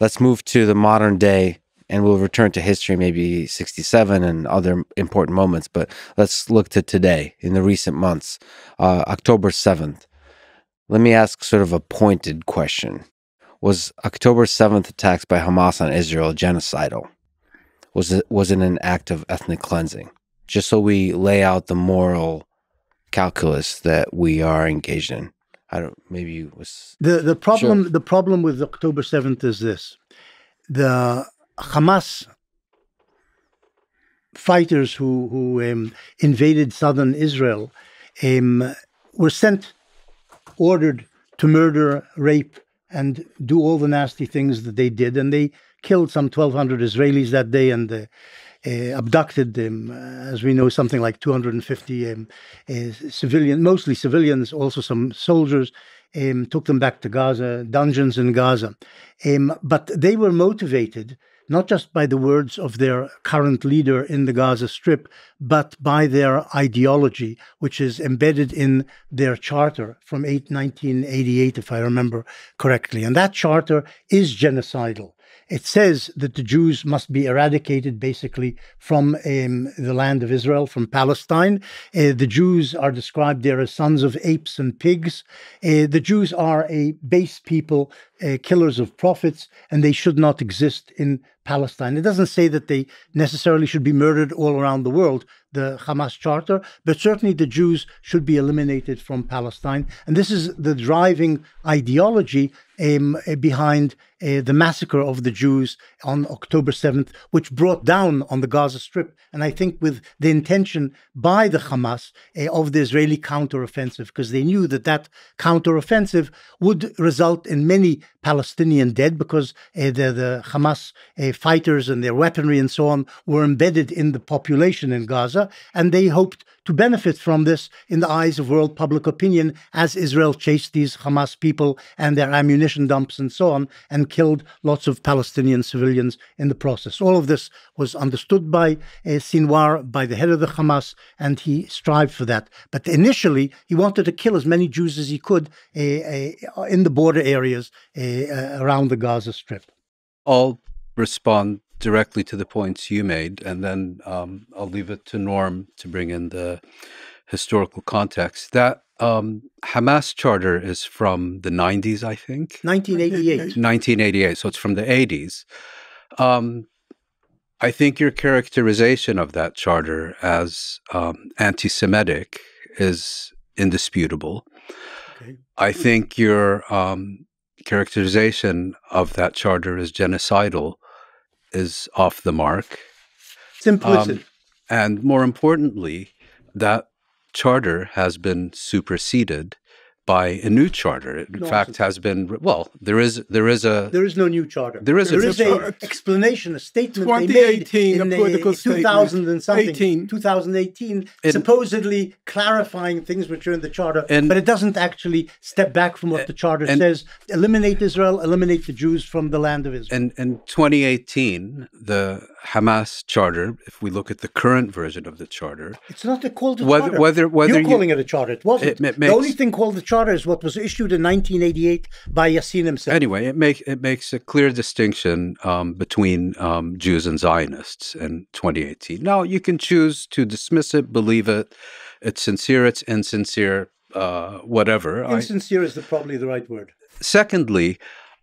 let's move to the modern day and we'll return to history, maybe 67 and other important moments. But let's look to today in the recent months, uh, October 7th. Let me ask sort of a pointed question. Was October 7th attacks by Hamas on Israel genocidal? Was it, was it an act of ethnic cleansing? Just so we lay out the moral calculus that we are engaged in. I don't. Maybe it was the the problem. Sure. The problem with October seventh is this: the Hamas fighters who who um, invaded southern Israel um, were sent, ordered to murder, rape, and do all the nasty things that they did, and they killed some 1,200 Israelis that day, and uh, uh, abducted them, uh, as we know, something like 250 um, uh, civilians, mostly civilians, also some soldiers, um, took them back to Gaza, dungeons in Gaza. Um, but they were motivated not just by the words of their current leader in the Gaza Strip, but by their ideology, which is embedded in their charter from 8, 1988, if I remember correctly. And that charter is genocidal. It says that the Jews must be eradicated basically from um, the land of Israel, from Palestine. Uh, the Jews are described there as sons of apes and pigs. Uh, the Jews are a base people, uh, killers of prophets, and they should not exist in Palestine. It doesn't say that they necessarily should be murdered all around the world, the Hamas charter, but certainly the Jews should be eliminated from Palestine. And this is the driving ideology um, behind uh, the massacre of the Jews on October 7th, which brought down on the Gaza Strip, and I think with the intention by the Hamas uh, of the Israeli counteroffensive, because they knew that that counteroffensive would result in many Palestinian dead, because uh, the, the Hamas fighters and their weaponry and so on were embedded in the population in Gaza, and they hoped to benefit from this in the eyes of world public opinion as Israel chased these Hamas people and their ammunition dumps and so on and killed lots of Palestinian civilians in the process. All of this was understood by uh, Sinwar, by the head of the Hamas, and he strived for that. But initially, he wanted to kill as many Jews as he could uh, uh, in the border areas uh, uh, around the Gaza Strip. I'll respond directly to the points you made, and then um, I'll leave it to Norm to bring in the historical context. That um, Hamas charter is from the 90s, I think. 1988. 1988, so it's from the 80s. Um, I think your characterization of that charter as um, anti Semitic is indisputable. Okay. I think your um, characterization of that charter as genocidal is off the mark. It's implicit. Um, and more importantly, that charter has been superseded by a new charter. In no, fact, has been well. There is there is a there is no new charter. There is there a, is a explanation, a statement 2018, they made in a political 2000 and something, 18. 2018, it, supposedly clarifying things which are in the charter, and, but it doesn't actually step back from what the charter and, says. Eliminate Israel, eliminate the Jews from the land of Israel. And in 2018, the Hamas charter, if we look at the current version of the charter, it's not called a whether, charter. Whether whether you're calling it a charter, it wasn't. It, it makes, the only thing called the charter is what was issued in 1988 by Yassin himself. Anyway, it makes it makes a clear distinction um, between um, Jews and Zionists in 2018. Now you can choose to dismiss it, believe it, it's sincere, it's insincere, uh, whatever. Insincere I, is the, probably the right word. Secondly,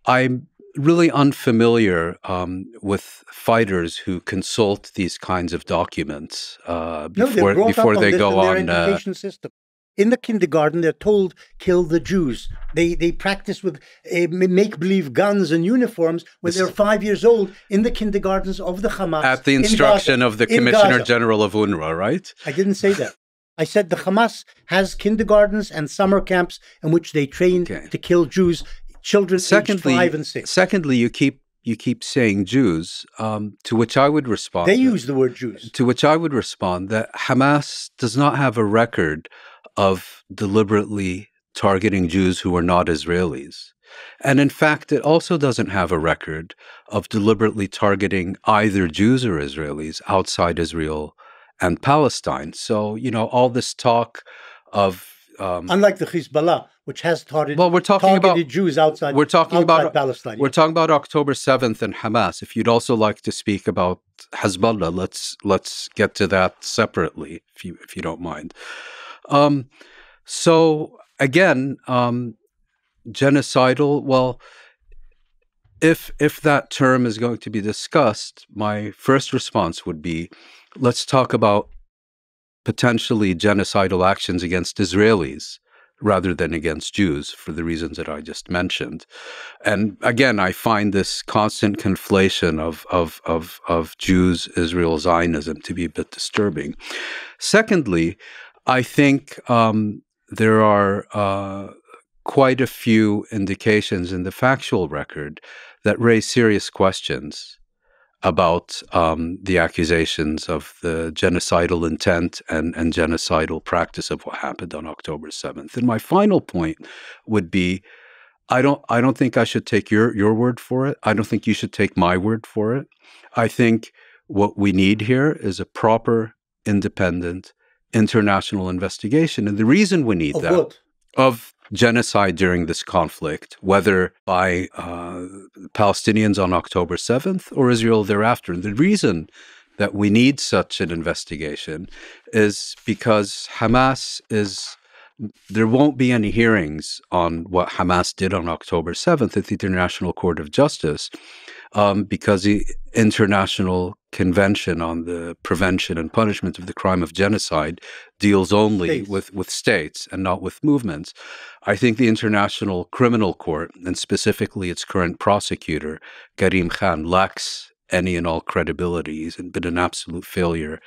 I'm really unfamiliar um, with fighters who consult these kinds of documents uh, before no, before they go on. Uh, system. In the kindergarten, they're told kill the Jews. They they practice with uh, make believe guns and uniforms when they're five years old in the kindergartens of the Hamas. At the instruction Gaza, of the Commissioner General of UNRWA, right? I didn't say that. I said the Hamas has kindergartens and summer camps in which they train okay. to kill Jews children secondly, aged five and six. Secondly, you keep you keep saying Jews, um, to which I would respond. They use the word Jews. To which I would respond that Hamas does not have a record of deliberately targeting Jews who are not Israelis. And in fact, it also doesn't have a record of deliberately targeting either Jews or Israelis outside Israel and Palestine. So, you know, all this talk of um, Unlike the Hezbollah, which has targeted, well, we're talking targeted about Jews outside. we're talking outside about Palestine. we're talking about October seventh and Hamas. If you'd also like to speak about Hezbollah, let's let's get to that separately, if you if you don't mind. Um, so again, um, genocidal. Well, if if that term is going to be discussed, my first response would be, let's talk about potentially genocidal actions against Israelis rather than against Jews for the reasons that I just mentioned. And again, I find this constant conflation of of of, of Jews, Israel, Zionism to be a bit disturbing. Secondly, I think um, there are uh, quite a few indications in the factual record that raise serious questions about um, the accusations of the genocidal intent and, and genocidal practice of what happened on October 7th. And my final point would be I don't I don't think I should take your your word for it. I don't think you should take my word for it. I think what we need here is a proper independent international investigation. And the reason we need of that what? of genocide during this conflict, whether by uh, Palestinians on October 7th or Israel thereafter. And the reason that we need such an investigation is because Hamas is. There won't be any hearings on what Hamas did on October 7th at the International Court of Justice um, because the International Convention on the Prevention and Punishment of the Crime of Genocide deals only States. with, with states and not with movements. I think the International Criminal Court, and specifically its current prosecutor, Karim Khan, lacks any and all credibility. He's been an absolute failure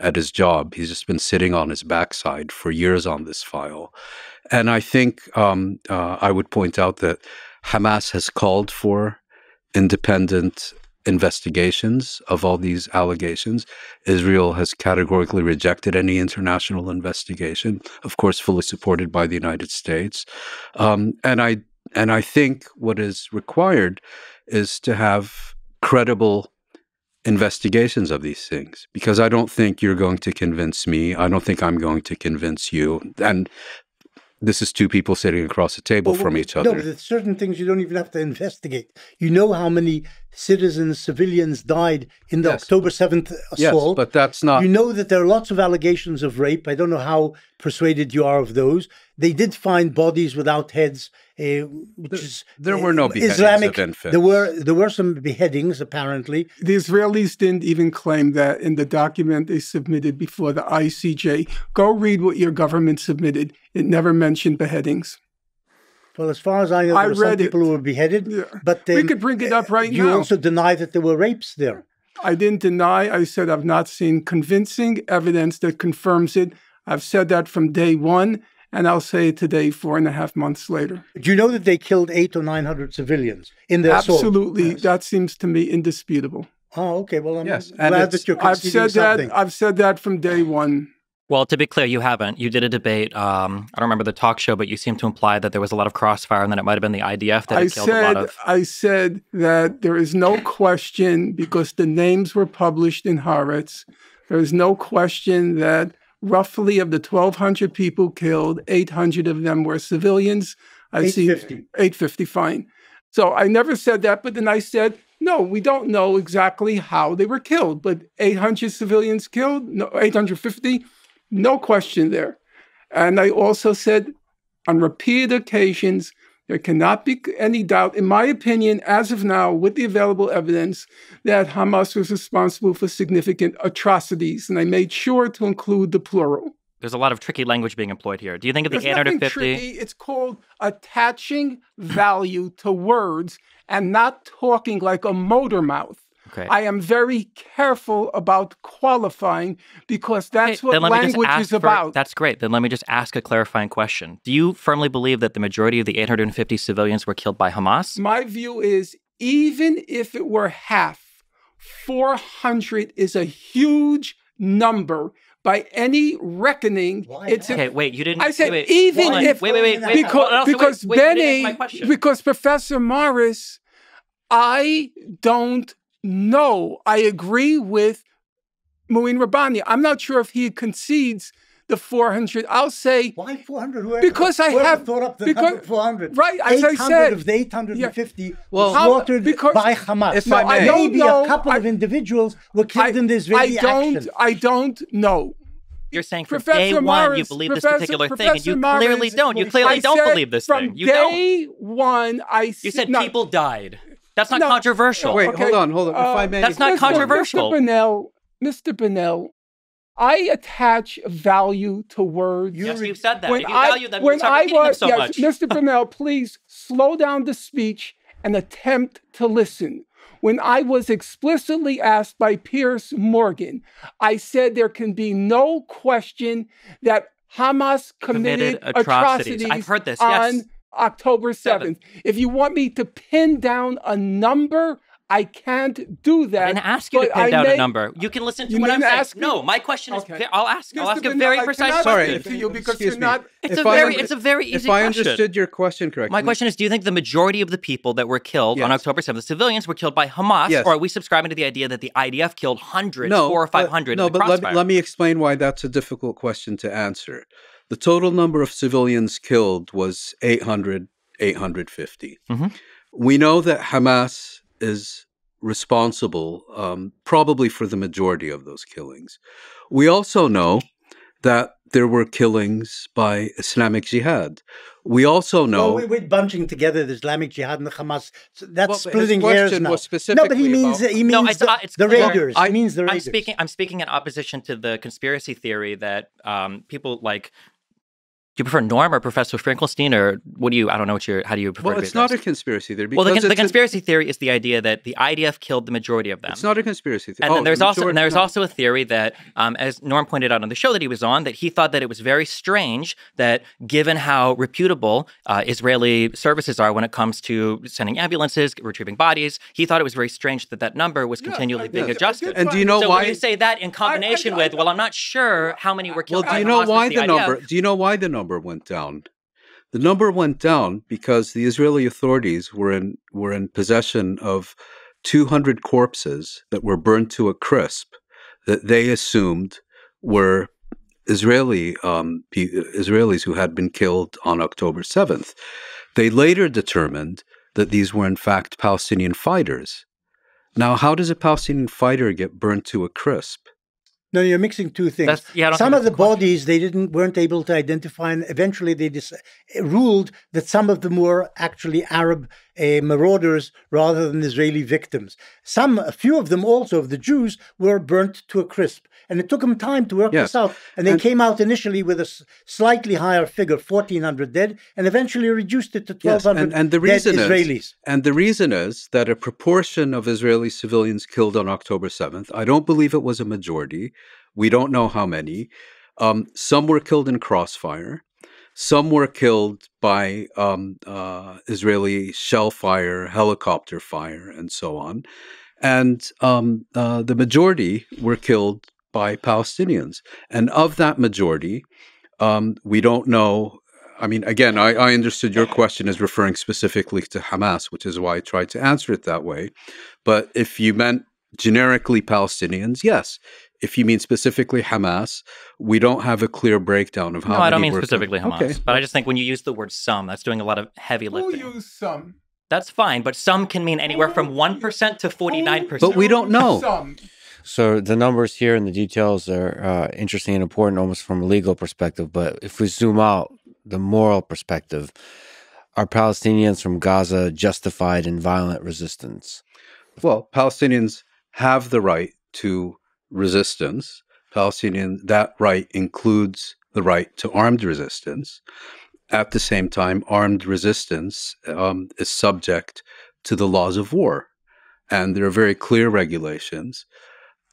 at his job. He's just been sitting on his backside for years on this file. And I think um, uh, I would point out that Hamas has called for independent investigations of all these allegations. Israel has categorically rejected any international investigation, of course, fully supported by the United States. Um, and I and I think what is required is to have credible investigations of these things because I don't think you're going to convince me. I don't think I'm going to convince you. And this is two people sitting across the table Well, from each No, other. but there's certain things you don't even have to investigate. You know how many citizens, civilians died in the Yes. October 7th assault. yes, assault. but that's not. you know that there are lots of allegations of rape. I don't know how persuaded you are of those. They did find bodies without heads, uh, which is there were no uh, beheadings Islamic. of infants. There were there were some beheadings apparently. The Israelis didn't even claim that in the document they submitted before the ICJ. Go read what your government submitted. It never mentioned beheadings. Well, as far as I know, I there were some read it. people who were beheaded. Yeah. But We um, could bring it up right you now. You also deny that there were rapes there. I didn't deny. I said I've not seen convincing evidence that confirms it. I've said that from day one, and I'll say it today, four and a half months later. Do you know that they killed eight or nine hundred civilians in their? Absolutely. Yes. That seems to me indisputable. Oh, okay. Well, I'm Yes, and glad it's- that you're I've conceding said that. I've said that from day one. Well, to be clear, you haven't. You did a debate. Um, I don't remember the talk show, but you seem to imply that there was a lot of crossfire and that it might have been the IDF that I had killed a lot said of. I said that there is no question because the names were published in Haaretz. There is no question that roughly of the 1,200 people killed, 800 of them were civilians. I see 850. 850, fine. So I never said that, but then I said, no, we don't know exactly how they were killed, but 800 civilians killed, no, 850, no question there. And I also said on repeated occasions, there cannot be any doubt, in my opinion, as of now, with the available evidence, that Hamas was responsible for significant atrocities. And I made sure to include the plural. There's a lot of tricky language being employed here. Do you think of the There's nothing 850? tricky. It's called attaching value to words and not talking like a motor mouth. Okay. I am very careful about qualifying because that's Okay, what then let me just language is for- about. That's great. Then let me just ask a clarifying question. Do you firmly believe that the majority of the 850 civilians were killed by Hamas? My view is even if it were half, 400 is a huge number by any reckoning. Why it's not? a Okay, wait. You didn't. I said wait, wait, even hold if- wait, wait, wait, wait, because, hold because wait, wait, you didn't answer my Benny, question. because Professor Morris, I don't know. I agree with Mouin Rabbani. I'm not sure if he concedes the 400. I'll say Why 400? Whoever, Because I whoever have- thought up the because- number 400. right, as I 800 said. of the 850 Well- were slaughtered Because- by Hamas. If I No, I may. Maybe know. a couple of individuals were killed in this Israeli I don't, action. I don't know. You're saying from Professor day one you believe Professor- this particular thing, and you Professor clearly don't. You clearly I don't believe this from thing. You don't. day one, I You said no, people died. That's not No. controversial. Wait, Okay, hold on, hold on. if uh, I may, That's not Mr. controversial. Mr. Bonnell, Mr. Bonnell, I attach value to words. yes, you've said that. when if you I, value them, you when start I them was, so yes, much. Mr. Bonnell, please slow down the speech and attempt to listen. When I was explicitly asked by Piers Morgan, I said there can be no question that Hamas committed, Committed atrocities. atrocities. I've heard this, on yes. October 7th. Seventh. If you want me to pin down a number, I can't do that. I didn't ask you to pin I down a number. You can listen to You what I'm didn't saying. me? No, my question is. Okay. I'll ask. I'll ask a very I precise Sorry, question. it to you because excuse you're me. not. It's If a I very, it's a very easy if I question. understood your question correctly, My question is: Do you think the majority of the people that were killed on October 7th, the civilians, were killed by Hamas, Yes. or are we subscribing to the idea that the IDF killed hundreds, no, four or but- five hundred? No, in the but let me, let me explain why that's a difficult question to answer. The total number of civilians killed was 800, 850. Mhm. We know that Hamas is responsible um, probably for the majority of those killings. We also know that there were killings by Islamic Jihad. We also know. Well, we- we're bunching together the Islamic Jihad and the Hamas. So that's Well, but his splitting hairs question now. was no, but he means about- he No, means it's- the, uh, it's the raiders. I- he means the I'm speaking. I'm speaking in opposition to the conspiracy theory that um, people like. Do you prefer Norm or Professor Finkelstein, or what do you? I don't know what you're. How do you prefer? well, to be it's not a addressed? conspiracy there. Well, the, the it's a- conspiracy theory is the idea that the IDF killed the majority of them. It's not a conspiracy theory. And Oh, then there's the also and there's no. also a theory that, um, as Norm pointed out on the show that he was on, that he thought that it was very strange that, given how reputable uh, Israeli services are when it comes to sending ambulances, retrieving bodies, he thought it was very strange that that number was continually I being did. I adjusted. And do you find- know so why? when you say that in combination I- with, well, I'm not sure how many were killed. Well, do you know why versus the number? IDF. Do you know why the number went down? The number went down because the Israeli authorities were in were in possession of 200 corpses that were burned to a crisp that they assumed were Israeli um, Israelis who had been killed on October 7th. They later determined that these were in fact Palestinian fighters. Now, how does a Palestinian fighter get burned to a crisp? No, you're mixing two things. That's- yeah, some of the bodies they didn't weren't able to identify, and eventually they dis- ruled that some of them were actually Arab uh, marauders rather than Israeli victims. Some, a few of them also of the Jews were burnt to a crisp, and it took them time to work Yes. this out. And they And- came out initially with a s- slightly higher figure, fourteen hundred dead, and eventually reduced it to 1,200 Yes, hundred and, and the dead reason Israelis. is, and the reason is that a proportion of Israeli civilians killed on October seventh. I don't believe it was a majority. We don't know how many. Um, some were killed in crossfire. Some were killed by um, uh, Israeli shell fire, helicopter fire, and so on. And um, uh, the majority were killed by Palestinians. And of that majority, um, we don't know I mean, again, I, I understood your question as referring specifically to Hamas, which is why I tried to answer it that way. But if you meant generically Palestinians, yes. If you mean specifically Hamas, we don't have a clear breakdown of how No, many I don't mean were- specifically Hamas, Okay. but I just think when you use the word "some," that's doing a lot of heavy lifting. Who lifting. some? That's fine, but some can mean anywhere from one percent to forty-nine percent. But we don't know. Some. So the numbers here and the details are uh, interesting and important, almost from a legal perspective. But if we zoom out, the moral perspective, are Palestinians from Gaza justified in violent resistance? Well, Palestinians have the right to resistance. Palestinian that right includes the right to armed resistance. At the same time, armed resistance um, is subject to the laws of war, and there are very clear regulations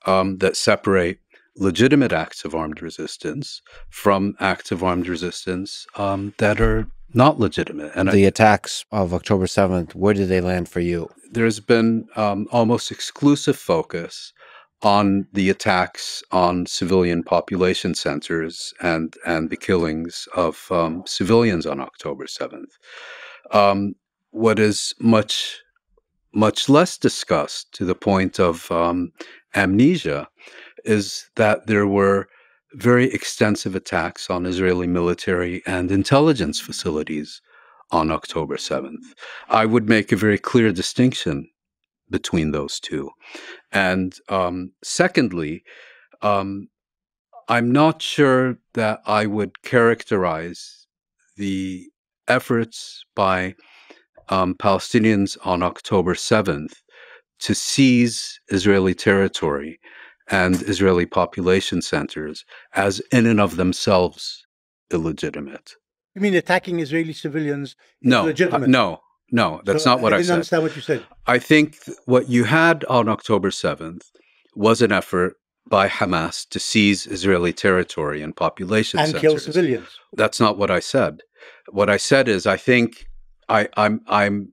um, that separate legitimate acts of armed resistance from acts of armed resistance um, that are not legitimate. And I- the attacks of October 7th, where did they land for you? there's been um, almost exclusive focus on the attacks on civilian population centers and and the killings of um, civilians on October seventh. Um, what is much much less discussed to the point of um, amnesia is that there were very extensive attacks on Israeli military and intelligence facilities on October 7th. I would make a very clear distinction between those two. And um, secondly, um, I'm not sure that I would characterize the efforts by um, Palestinians on October 7th to seize Israeli territory and Israeli population centers as in and of themselves illegitimate. You mean attacking Israeli civilians? No, uh, no, no, that's So not what I said. I, didn't said. understand what you said. I think th- what you had on October 7th was an effort by Hamas to seize Israeli territory and population And centers. kill civilians. That's not what I said. What I said is I think I, I'm I'm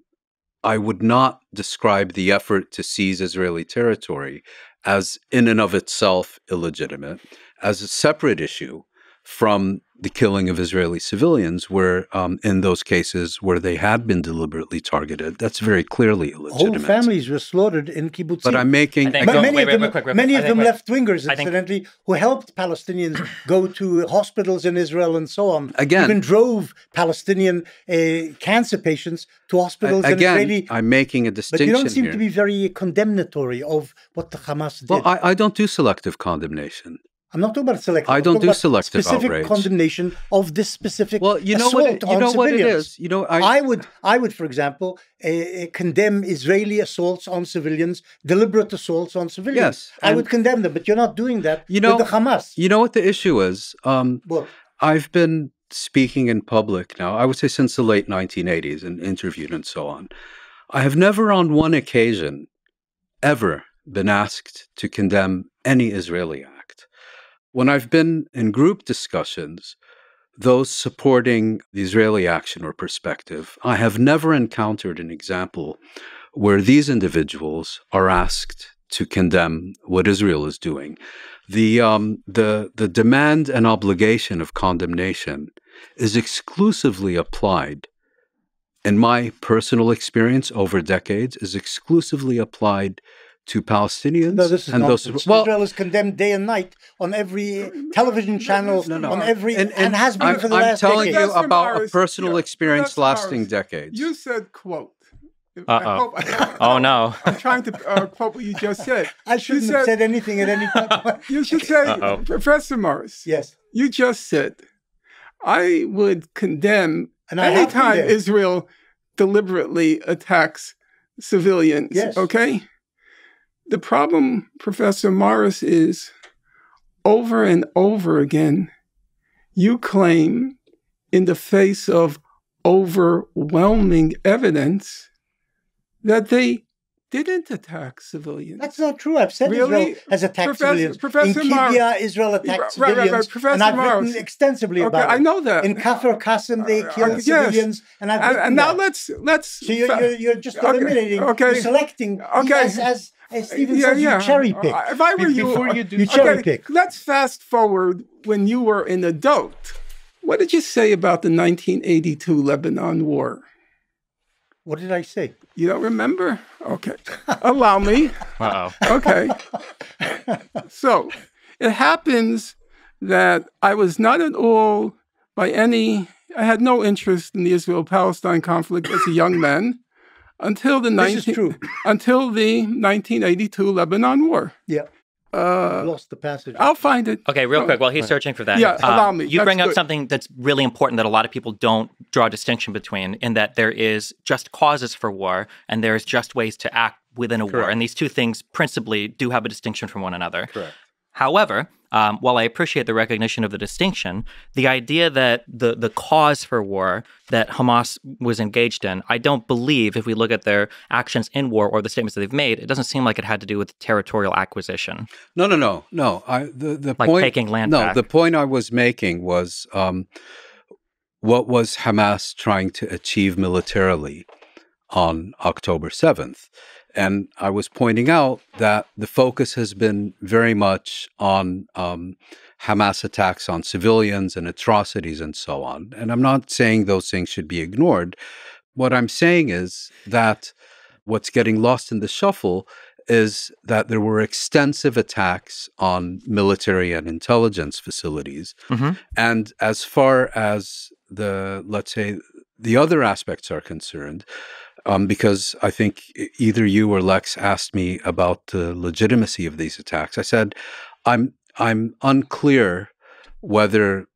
I would not describe the effort to seize Israeli territory as in and of itself illegitimate, as a separate issue from the killing of Israeli civilians, where um, in those cases where they had been deliberately targeted, that's very clearly illegitimate. Whole families were slaughtered in kibbutzim. But I'm making think- Go- many wait, of wait, them, real quick, many of them left wingers, I think- incidentally, who helped Palestinians go to hospitals in Israel and so on. Again- even drove Palestinian uh, cancer patients to hospitals in again. Israeli. I'm making a distinction. But you don't seem here. to be very condemnatory of what the Hamas did. well, I, I don't do selective condemnation. I'm not talking about selective. I don't do selective specific outrage. condemnation of this specific. Well, you know what it, you on know what it is. You know, I, I would, I would, for example, uh, condemn Israeli assaults on civilians, deliberate assaults on civilians. Yes, I would condemn them, but you're not doing that You know- with the Hamas. you know what the issue is. Um, well, I've been speaking in public now, I would say since the late 1980s and interviewed and so on. I have never on one occasion ever been asked to condemn any Israeli act. When I've been in group discussions, those supporting the Israeli action or perspective, I have never encountered an example where these individuals are asked to condemn what Israel is doing. The, um, the, the demand and obligation of condemnation is exclusively applied, in my personal experience over decades, is exclusively applied to Palestinians no, this is and nonsense. those. Well, Israel is condemned day and night on every television channel, no, no. on every, and, and, has been I'm, for the I'm last telling decade. you Professor about Morris, a personal yeah, experience Professor lasting Morris, decades. You said quote. Uh-oh. hope- Oh, no. I'm trying to uh, quote what you just said. I shouldn't have said- said anything at any point. You should say, Uh-oh. Professor Morris. yes, You just said, I would condemn and I have anytime. Israel deliberately attacks civilians. Yes. Okay? The problem, Professor Morris, is over and over again, you claim, in the face of overwhelming evidence, that they didn't attack civilians. That's not true. I've said Really? Israel has attacked Professor- civilians. Professor in Kibya, Israel attacked Right, right, right, civilians, Professor and I've Morris. written extensively okay, about I know that. In Kafir Qasim, they Uh, killed yes. civilians, and I've and, written and now that. let's let's So you're, you're, you're just Okay, eliminating, okay. you're selecting. Okay. As, as, as Steven yeah, says, yeah. you cherry pick. Uh, If I were Be- you, before you do- You cherry pick. Let's fast forward when you were an adult. What did you say about the 1982 Lebanon War? What did I say? You don't remember? Okay, allow me. Uh-oh. Okay. so it happens that I was not at all by any, I had no interest in the Israel Palestine conflict as a young man until the, This is 19, true. until the 1982 Lebanon War. Yeah, Uh, lost the passage. I'll find it. Okay, real quick, while he's searching for that, um, Yeah, allow me. You That's bring up good. something that's really important that a lot of people don't draw a distinction between, in that there is just causes for war and there's just ways to act within a war. And these two things principally do have a distinction from one another. Correct. However, um, while I appreciate the recognition of the distinction, the idea that the the cause for war that Hamas was engaged in, I don't believe, if we look at their actions in war or the statements that they've made, it doesn't seem like it had to do with territorial acquisition, No, no, no, no. I the the like point. taking land no, back. the point I was making was um, what was Hamas trying to achieve militarily on October seventh, and I was pointing out that the focus has been very much on um, Hamas attacks on civilians and atrocities and so on. And I'm not saying those things should be ignored. What I'm saying is that what's getting lost in the shuffle is that there were extensive attacks on military and intelligence facilities. Mhm. And as far as the, let's say, the other aspects are concerned, um, because I think either you or Lex asked me about the legitimacy of these attacks. I said, I'm I'm unclear whether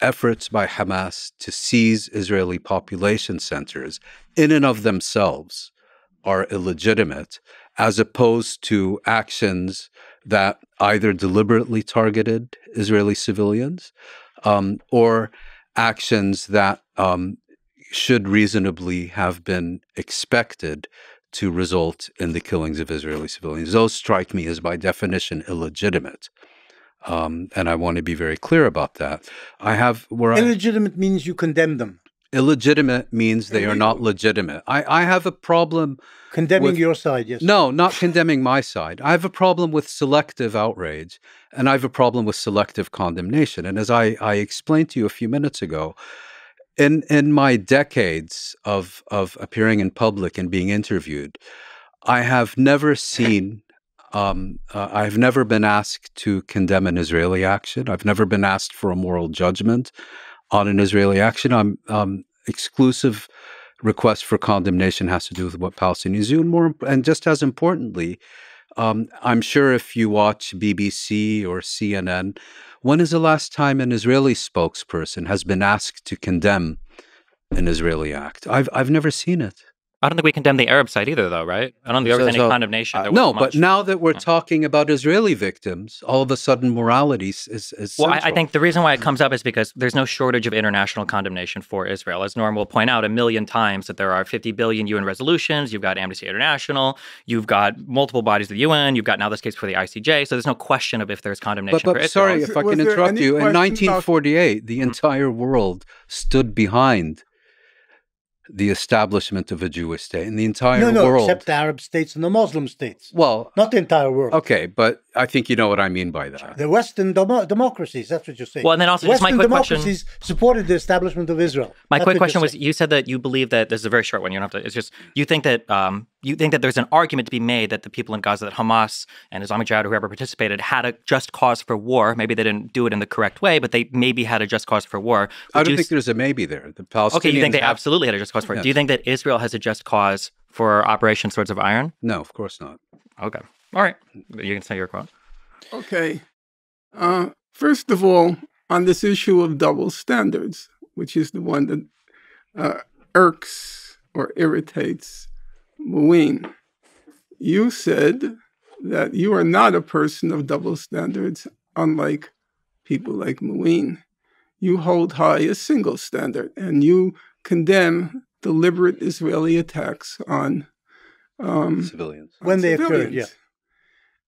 efforts by Hamas to seize Israeli population centers in and of themselves are illegitimate, as opposed to actions that either deliberately targeted Israeli civilians um, or actions that um, should reasonably have been expected to result in the killings of Israeli civilians. Those strike me as, by definition, illegitimate. Um, and I want to be very clear about that. I have where I, Illegitimate means you condemn them. illegitimate means they are not legitimate. I, I have a problem. Condemning With- your side, yes. No, not condemning my side. I have a problem with selective outrage, and I have a problem with selective condemnation. And as I, I explained to you a few minutes ago, in in my decades of of appearing in public and being interviewed, I have never seen. Um, uh, I've never been asked to condemn an Israeli action. I've never been asked for a moral judgment on an Israeli action. I'm um, exclusive request for condemnation has to do with what Palestinians do, and more, and just as importantly, um, I'm sure if you watch BBC or CNN, when is the last time an Israeli spokesperson has been asked to condemn an Israeli act? I've I've never seen it. I don't think we condemn the Arab side either, though, right? I don't think there was So- any so, condemnation. Uh, no, wasn't but now that we're talking about Israeli victims, all of a sudden morality is is, is Well, I, I think the reason why it comes up is because there's no shortage of international condemnation for Israel. As Norm will point out a million times, that there are 50 billion UN resolutions. You've got Amnesty International. You've got multiple bodies of the UN. You've got now this case for the ICJ. So there's no question of if there's condemnation But, for but Israel. sorry Was if I can interrupt you. In question about- 1948, the entire world stood behind the establishment of a Jewish state, in the entire no, no, world. except the Arab states and the Muslim states. well, Not the entire world. okay, but I think you know what I mean by that. The Western demo- democracies, that's what you're saying. Well, and then also just my Western quick question- democracies supported the establishment of Israel. My That's quick question was. You said that you believe that this is a very short one. You don't have to. It's just you think that um, you think that there's an argument to be made that the people in Gaza, that Hamas and Islamic Jihad, or whoever participated, had a just cause for war. Maybe they didn't do it in the correct way, but they maybe had a just cause for war. I don't you think s- there's a maybe there. The Palestinians. Okay, you think they have- absolutely had a just cause for it. Do you think that Israel has a just cause for Operation Swords of Iron? No, of course not. Okay, all right. You can say your quote. Okay. Uh, first of all, on this issue of double standards, which is the one that uh, irks or irritates Mouin, you said that you are not a person of double standards, unlike people like Mouin. You hold high a single standard, and you condemn deliberate Israeli attacks on um, Civilians. When on they occurred, civilians.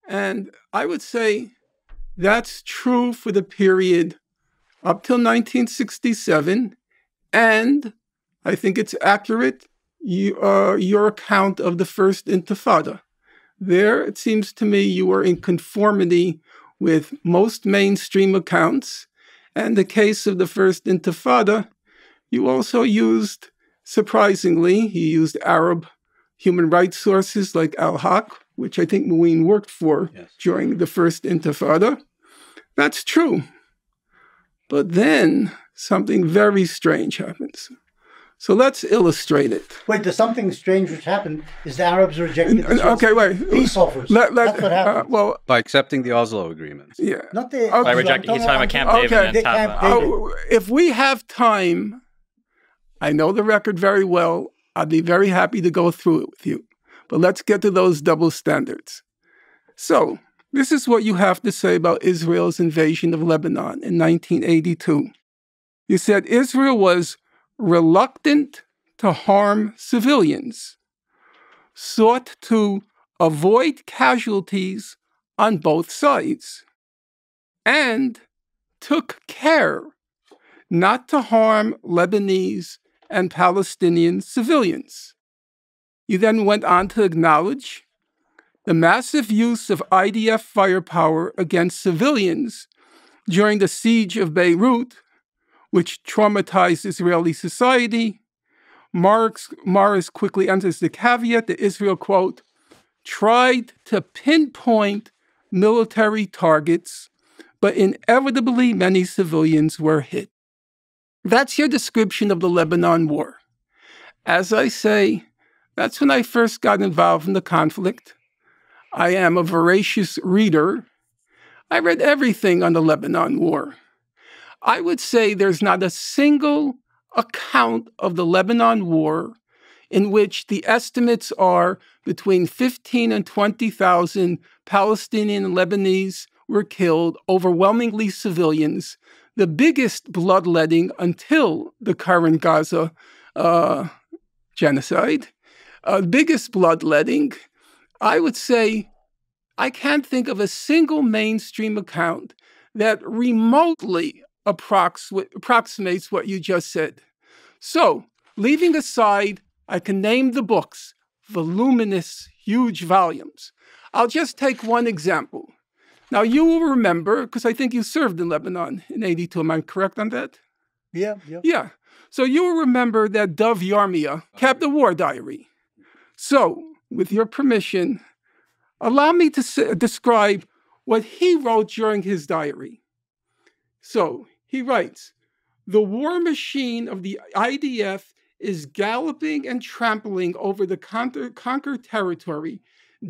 And I would say that's true for the period up till 1967. And I think it's accurate, you, uh, your account of the First Intifada. There, it seems to me you are in conformity with most mainstream accounts. And the case of the First Intifada, you also used, surprisingly, you used Arab human rights sources like Al Haq, which I think Mouin worked for Yes. during the first Intifada. That's true. But then something very strange happens. So let's illustrate it. Wait, there's something strange which happened is the Arabs rejected the Okay, wait. peace offers. Let, let, That's what uh, well, By accepting the Oslo agreements. yeah. Not the. By By rejecting, he's talking about Camp Okay. And They can't Taba. David. Oh, if we have time, I know the record very well. I'd be very happy to go through it with you. But let's get to those double standards. So, this is what you have to say about Israel's invasion of Lebanon in 1982. You said Israel was reluctant to harm civilians, sought to avoid casualties on both sides, and took care not to harm Lebanese and Palestinian civilians. You then went on to acknowledge the massive use of IDF firepower against civilians during the siege of Beirut, which traumatized Israeli society. Marx, Morris quickly enters the caveat that Israel, quote, tried to pinpoint military targets, but inevitably many civilians were hit. That's your description of the Lebanon War. As I say, that's when I first got involved in the conflict. I am a voracious reader. I read everything on the Lebanon War. I would say there's not a single account of the Lebanon War in which the estimates are between 15 and 20,000 Palestinian and Lebanese were killed, overwhelmingly civilians, the biggest bloodletting until the current Gaza uh, genocide. Uh, biggest bloodletting, I would say, I can't think of a single mainstream account that remotely approximates what you just said. So, leaving aside, I can name the books, voluminous, huge volumes. I'll just take one example. Now, you will remember, because I think you served in Lebanon in 82. Am I correct on that? Yeah, yeah. Yeah. So you will remember that Dov Yermiya kept a war diary. So, with your permission, allow me to s- describe what he wrote during his diary. So, he writes The war machine of the IDF is galloping and trampling over the conquer- conquered territory,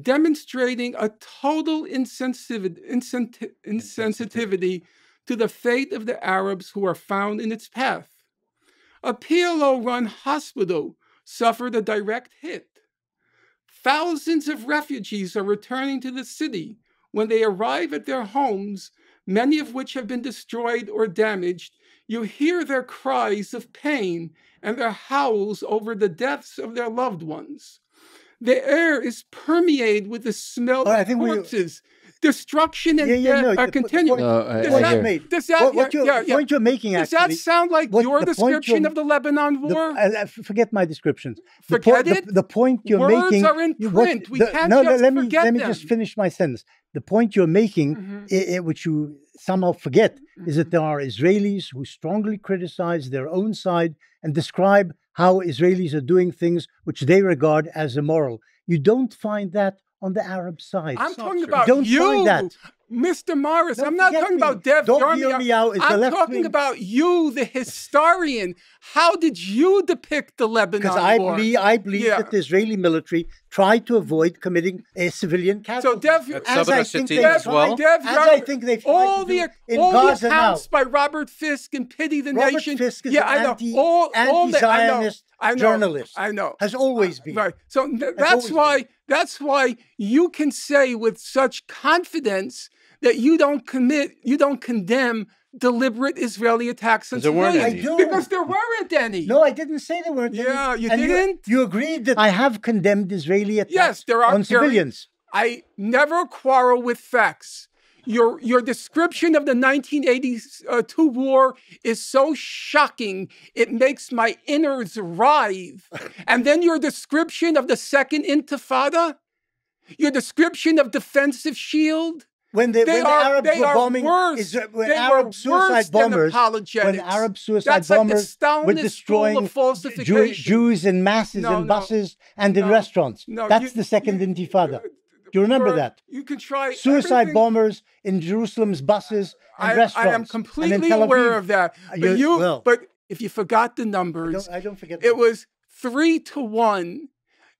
demonstrating a total insensitivity, insenti- insensitivity to the fate of the Arabs who are found in its path. A PLO run hospital suffered a direct hit. Thousands of refugees are returning to the city. When they arrive at their homes, many of which have been destroyed or damaged, you hear their cries of pain and their howls over the deaths of their loved ones. The air is permeated with the smell I of corpses. Destruction and Yeah, yeah, death no, are the- the continuing. point- No, Does that- made. Does that, what, what yeah, you're, yeah, point you're making Does actually. that sound like what your description of the Lebanon the- war? uh, uh, forget my descriptions. The Forget po- it? The, the point you're Words making. are in you- what- print. We can't no, just let me forget let me them. just finish my sentence. The point you're making, Mhm. i- i- which you somehow forget, is Mm-hmm. that there are Israelis who strongly criticize their own side and describe how Israelis are doing things which they regard as immoral. You don't find that on the Arab side. I'm talking true. about Don't you, find that. Mr. Morris. Don't I'm not talking me. about Dev Dov Yermiya. Yirmiyahu is the I'm left talking wing. about you, the historian. How did you depict the Lebanon Because I believe, I believe Yeah. that the Israeli military tried to avoid committing a civilian casualty. So casualty. Dev, as I think City they as well? Dev as I think they've all the in all Gaza the now. accounts by Robert Fisk and Pity the Robert Nation. Fisk is yeah, an I know. anti- all, all the, I know. anti-Zionist I know. journalist. I know. Has always been. Right. So th- always that's been. why that's why you can say with such confidence that you don't commit, you don't condemn deliberate Israeli attacks on Because there weren't civilians. any. I do. Because there weren't any. No, I didn't say there weren't. any. Yeah, you And didn't? You, agreed that I have condemned Israeli attacks Yes, there are- on there- civilians. I never quarrel with facts. Your your description of the 1982 war is so shocking it makes my innards writhe. and then your description of the second intifada, your description of defensive shield, When the, they when the are Arabs they were are bombing, worse. Isra- when they Arab suicide bombers, when. Arab suicide That's like the bombers were destroying of Jew-. Jews in masses No, in no. buses and in No, restaurants. no, That's you- the second you- Intifada. Do you remember that? You can try Suicide everything- bombers in Jerusalem's buses and I, I am completely Tel aware of that. Uh, But you- you, well. but if you forgot the I numbers, don't, I don't forget. it that. was three to one.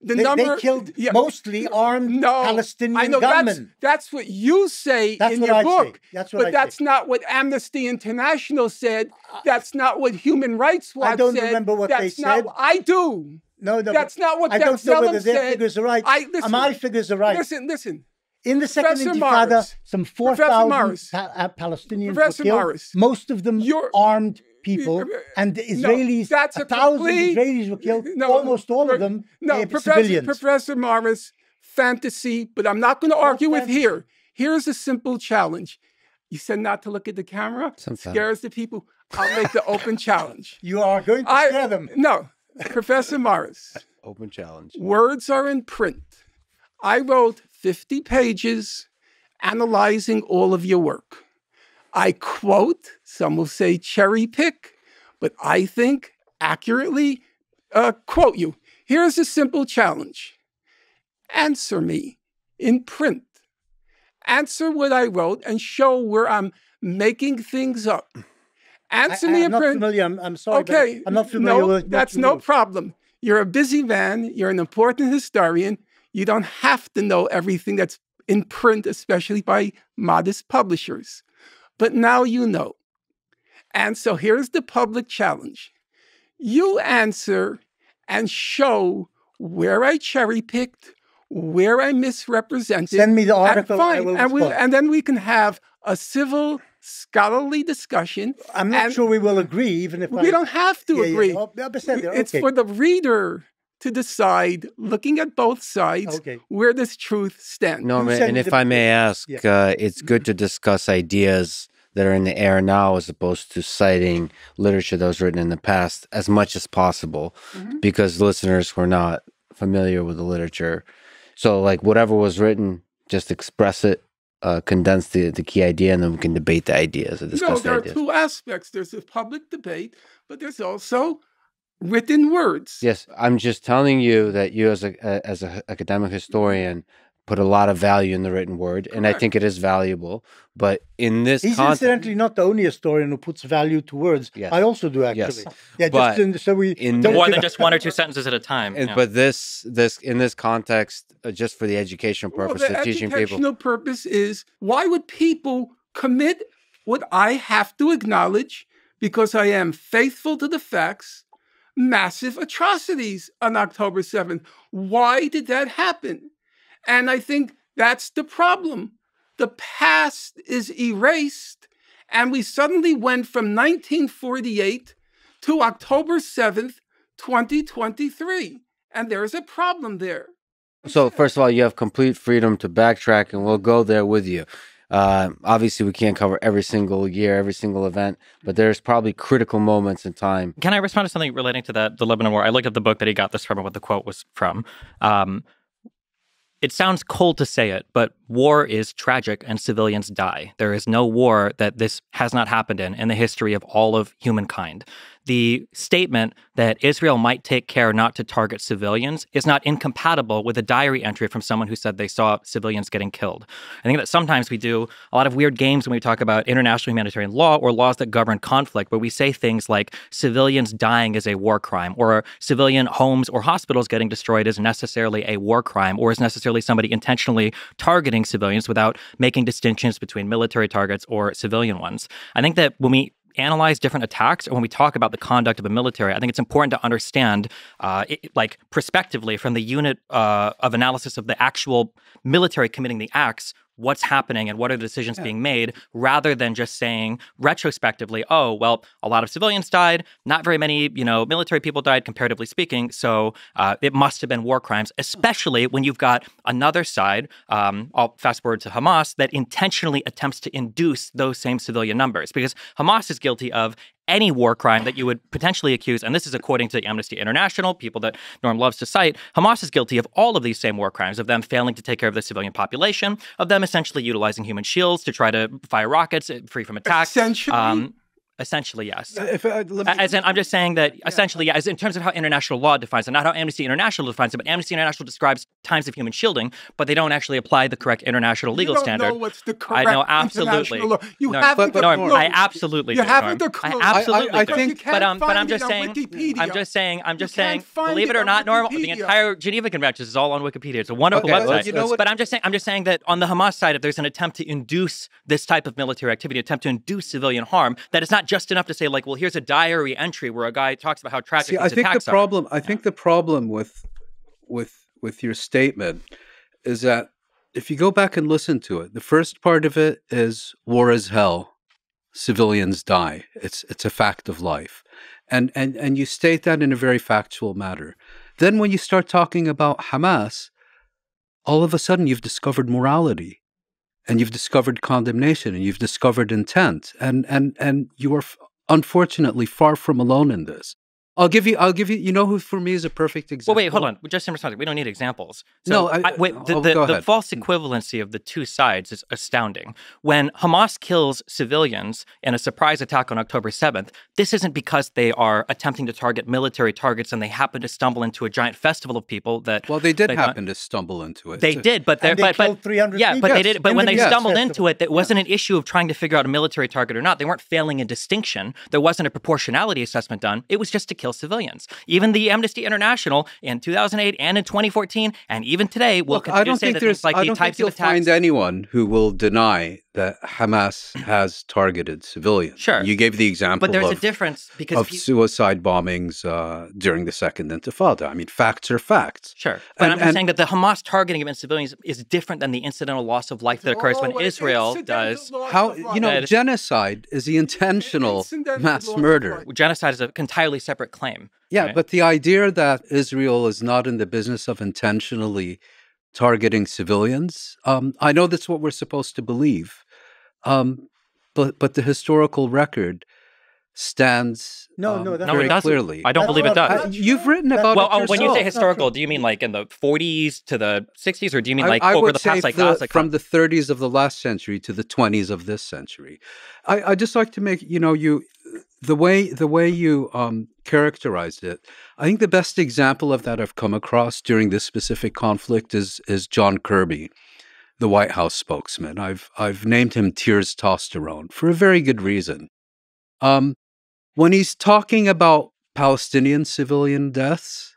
The they, number they killed yeah, mostly armed no, Palestinian I know gunmen. that's that's what you say That's in your I book. say. That's what but I that's say. not what Amnesty International said. That's not what Human Rights Watch said. I don't said. remember what that's they not, said. I do. no, no, That's not what I don't know whether their said. figures are right. I- listen, my figures are right. Listen, listen. In the second Professor Intifada, Morris. some 4,000 pa- uh, Palestinians Professor were killed. Morris. Most of them You're- armed people, Uh, and the no, Israelis, that's a a thousand complete- Israelis were killed. No, almost all pro- of them No, uh, Professor, civilians. Professor Morris, fantasy, but I'm not going to argue with here. Here's a simple challenge. You said not to look at the camera. Sometimes. Scares the people. I'll make the open challenge. you are going to I scare them. no, Professor Morris. Open challenge. Words are in print. I wrote 50 pages analyzing all of your work. I quote, some will say cherry pick, but I think accurately uh, quote you. Here's a simple challenge Answer me in print. Answer what I wrote and show where I'm making things up. Answer I, me I'm in not print. familiar. I'm, I'm sorry. but Okay, I'm not familiar no, with that's no problem. You're a busy man. You're an important historian. You don't have to know everything that's in print, especially by modest publishers. But now you know. And so here's the public challenge you answer and show where I cherry picked, where I misrepresented. Send me the and article. I fine, and, we, and then we can have a civil, scholarly discussion. I'm not and- sure we will agree, even if I, We don't have to Yeah, agree. Yeah, but It's okay. for the reader to decide, looking at both sides, Okay. where does truth stand. No, You and if the- I may ask, Yeah. uh, it's good to discuss ideas that are in the air now as opposed to citing literature that was written in the past as much as possible Mhm. because listeners were not familiar with the literature. So, like, whatever was written, just express it, uh, condense the, the key idea, and then we can debate the ideas or No, discuss the there are ideas. two aspects. There's a public debate, but there's also written words. Yes, I'm just telling you that you, as a, a as an academic historian, put a lot of value in the written word, and I think it is valuable. But in this He's context, incidentally not the only historian who puts value to words. Yes. I also do Yes. actually. Yeah, But just in, so we in don't More than just one or two sentences at a time. And, yeah. But this, this in this context, uh, just for the educational Well, purpose the of teaching people. educational purpose is why would people commit what I have to acknowledge because I am faithful to the facts, massive atrocities on October 7th? Why did that happen? And I think that's the problem. The past is erased, and we suddenly went from 1948 to October 7th, 2023. And there's a problem there. So first of all, you have complete freedom to backtrack, and we'll go there with you. Uh, obviously, we can't cover every single year, every single event, but there's probably critical moments in time. Can I respond to something relating to that, the Lebanon War? I looked at the book that he got this from and what the quote was from. Um, it sounds cold to say it, but war is tragic and civilians die. There is no war that this has not happened in in the history of all of humankind. The statement that Israel might take care not to target civilians is not incompatible with a diary entry from someone who said they saw civilians getting killed. I think that sometimes we do a lot of weird games when we talk about international humanitarian law or laws that govern conflict, where we say things like civilians dying is a war crime, or civilian homes or hospitals getting destroyed is necessarily a war crime, or is necessarily somebody intentionally targeting civilians without making distinctions between military targets or civilian ones. I think that when we analyze different attacks or when we talk about the conduct of the military, I think it's important to understand, uh, it, like prospectively from the unit uh, of analysis of the actual military committing the acts, what's happening and what are the decisions being made, rather than just saying retrospectively, oh, well, a lot of civilians died, not very many, you know, military people died, comparatively speaking, so uh, it must have been war crimes, especially when you've got another side, um, I'll fast forward to Hamas, that intentionally attempts to induce those same civilian numbers, because Hamas is guilty of any war crime that you would potentially accuse, and this is according to Amnesty International, people that Norm loves to cite, Hamas is guilty of all of these same war crimes, of them failing to take care of the civilian population, of them essentially utilizing human shields to try to fire rockets free from attack. Essentially? Um, essentially, yes. If, uh, me- As in, I'm just saying that essentially, yeah, as in terms of how international law defines it, not how Amnesty International defines it, but Amnesty International describes times of human shielding, but they don't actually apply the correct international legal you don't standard. Know what's the I know absolutely. law. You No, haven't but- but Norm. I absolutely You haven't Norm. a clue. I I- absolutely I think- but um, but I'm just saying, Wikipedia. I'm just saying, I'm just saying, believe it it or not, Norm, the entire Geneva Convention is all on Wikipedia. It's a wonderful Okay, website. you know But I'm just saying, I'm just saying that on the Hamas side, if there's an attempt to induce this type of military activity, attempt to induce civilian harm, that it's not just enough to say like, well, here's a diary entry where a guy talks about how tragic See, I think the attacks are. problem. I think the problem with with with your statement is that if you go back and listen to it, the first part of it is war is hell, civilians die. It's it's a fact of life, and and and you state that in a very factual manner. Then when you start talking about Hamas, all of a sudden you've discovered morality, and you've discovered condemnation, and you've discovered intent, and and and you are unfortunately far from alone in this I'll give you. I'll give you. You know who for me is a perfect example. Well, wait, hold on. Just in response, we don't need examples. So, No, I- wait. Uh, the, oh, the, the false mm. equivalency of the two sides is astounding. When Hamas kills civilians in a surprise attack on October 7th, this isn't because they are attempting to target military targets and they happen to stumble into a giant festival of people that. Well, they did they got- happen to stumble into it. They So- did, but they're And they but, but killed 300 yeah, but people. they did. But In when the they Yes. stumbled Festival. into it, it wasn't an issue of trying to figure out a military target or not. They weren't failing in distinction. There wasn't a proportionality assessment done. It was just to kill civilians. Even the Amnesty International in 2008 and in 2014 and even today will Look, continue I don't to say think that there's. like I the don't types think you'll of attacks. find anyone who will deny that Hamas has targeted civilians. Sure. You gave the example but there's of, a difference because of pe- suicide bombings uh, during the Second Intifada. I mean, facts are facts. Sure, but And- I'm just and- saying that the Hamas targeting of civilians is different than the incidental loss of life that occurs when Oh, Israel does. How you know genocide is the intentional mass murder. Genocide is an entirely separate claim. Yeah, right? but the idea that Israel is not in the business of intentionally targeting civilians, um, I know that's what we're supposed to believe, um, but but the historical record stands No, um, no, that's no, very it clearly. I don't That's believe it does. Uh, you've written That's- about well, it oh, when you say historical, do you mean like in the 40s to the 60s, or do you mean like I, over would the say past, like the- Gaza? from the 30s of the last century to the 20s of this century. I, I just like to make you know you the way the way you um, characterized it. I think the best example of that I've come across during this specific conflict is is John Kirby, the White House spokesman. I've I've named him Tears Testosterone for a very good reason. Um, when he's talking about Palestinian civilian deaths,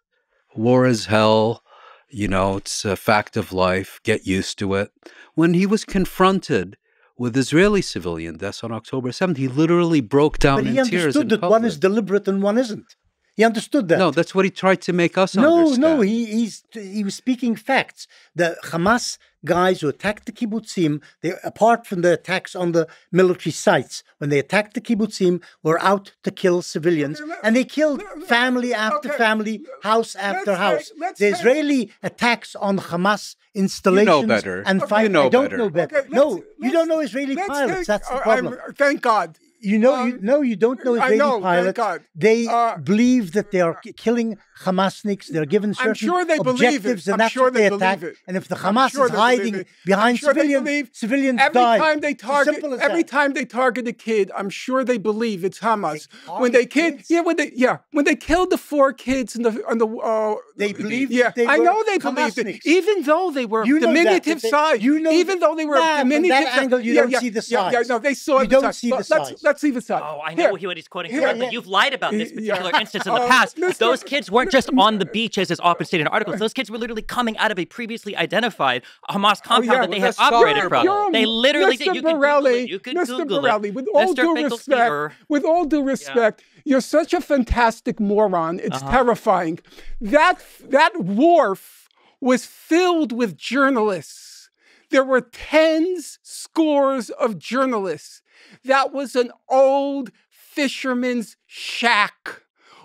war is hell. You know, it's a fact of life. Get used to it. When he was confronted with Israeli civilian deaths on October 7th, he literally broke down But he in tears. understood in that one is deliberate and one isn't. He understood that. No, that's what he tried to make us no, understand. no. He he's he was speaking facts. The Hamas guys who attacked the kibbutzim, they apart from the attacks on the military sites, when they attacked the kibbutzim, were out to kill civilians, and they killed let- let- family after okay, family, house after let's house. take- let's the take- Israeli attacks on Hamas installations better. and Okay, fight. you know I don't better. know better. Okay, no, you don't know Israeli let's pilots. take- That's the uh, problem. I'm- thank God. You know, you Um, no, you don't know I Israeli know, thank pilots. God. They Uh, believe that they are killing Hamasniks. They're given certain I'm sure they believe it. objectives, and I'm that's sure what they they attack. it. And if the Hamas sure is hiding behind I'm sure civilians, believe civilians every die. time they target every that. time they target a kid, I'm sure they believe it's Hamas. They When they target kid, kids? yeah, when they yeah, when they killed the four kids in the on the uh, They believed yeah, that they I know they believed it, even though they were You know that, diminutive that they- size. you know even though they were Nah, from diminutive. that angle, you yeah, don't yeah, see the Yeah, yeah, no, they saw You the don't see the But let's, size. Let's leave it aside. Oh, I know what he's quoting Here, from, yeah. but you've lied about this particular instance in the Uh, past. Those kids weren't just on the beach, as is often stated in articles. Those kids were literally coming out of a previously identified Hamas compound Oh, yeah, that they had operated from. They literally Mr. did. You can Google Bonnell, it. You can Mr. Google Bonnell, it. with all Mr. due Finkelstein. respect, with all due respect, you're such a fantastic moron. It's Uh-huh. terrifying. That that wharf was filled with journalists. There were tens, scores of journalists. That was an old fisherman's shack.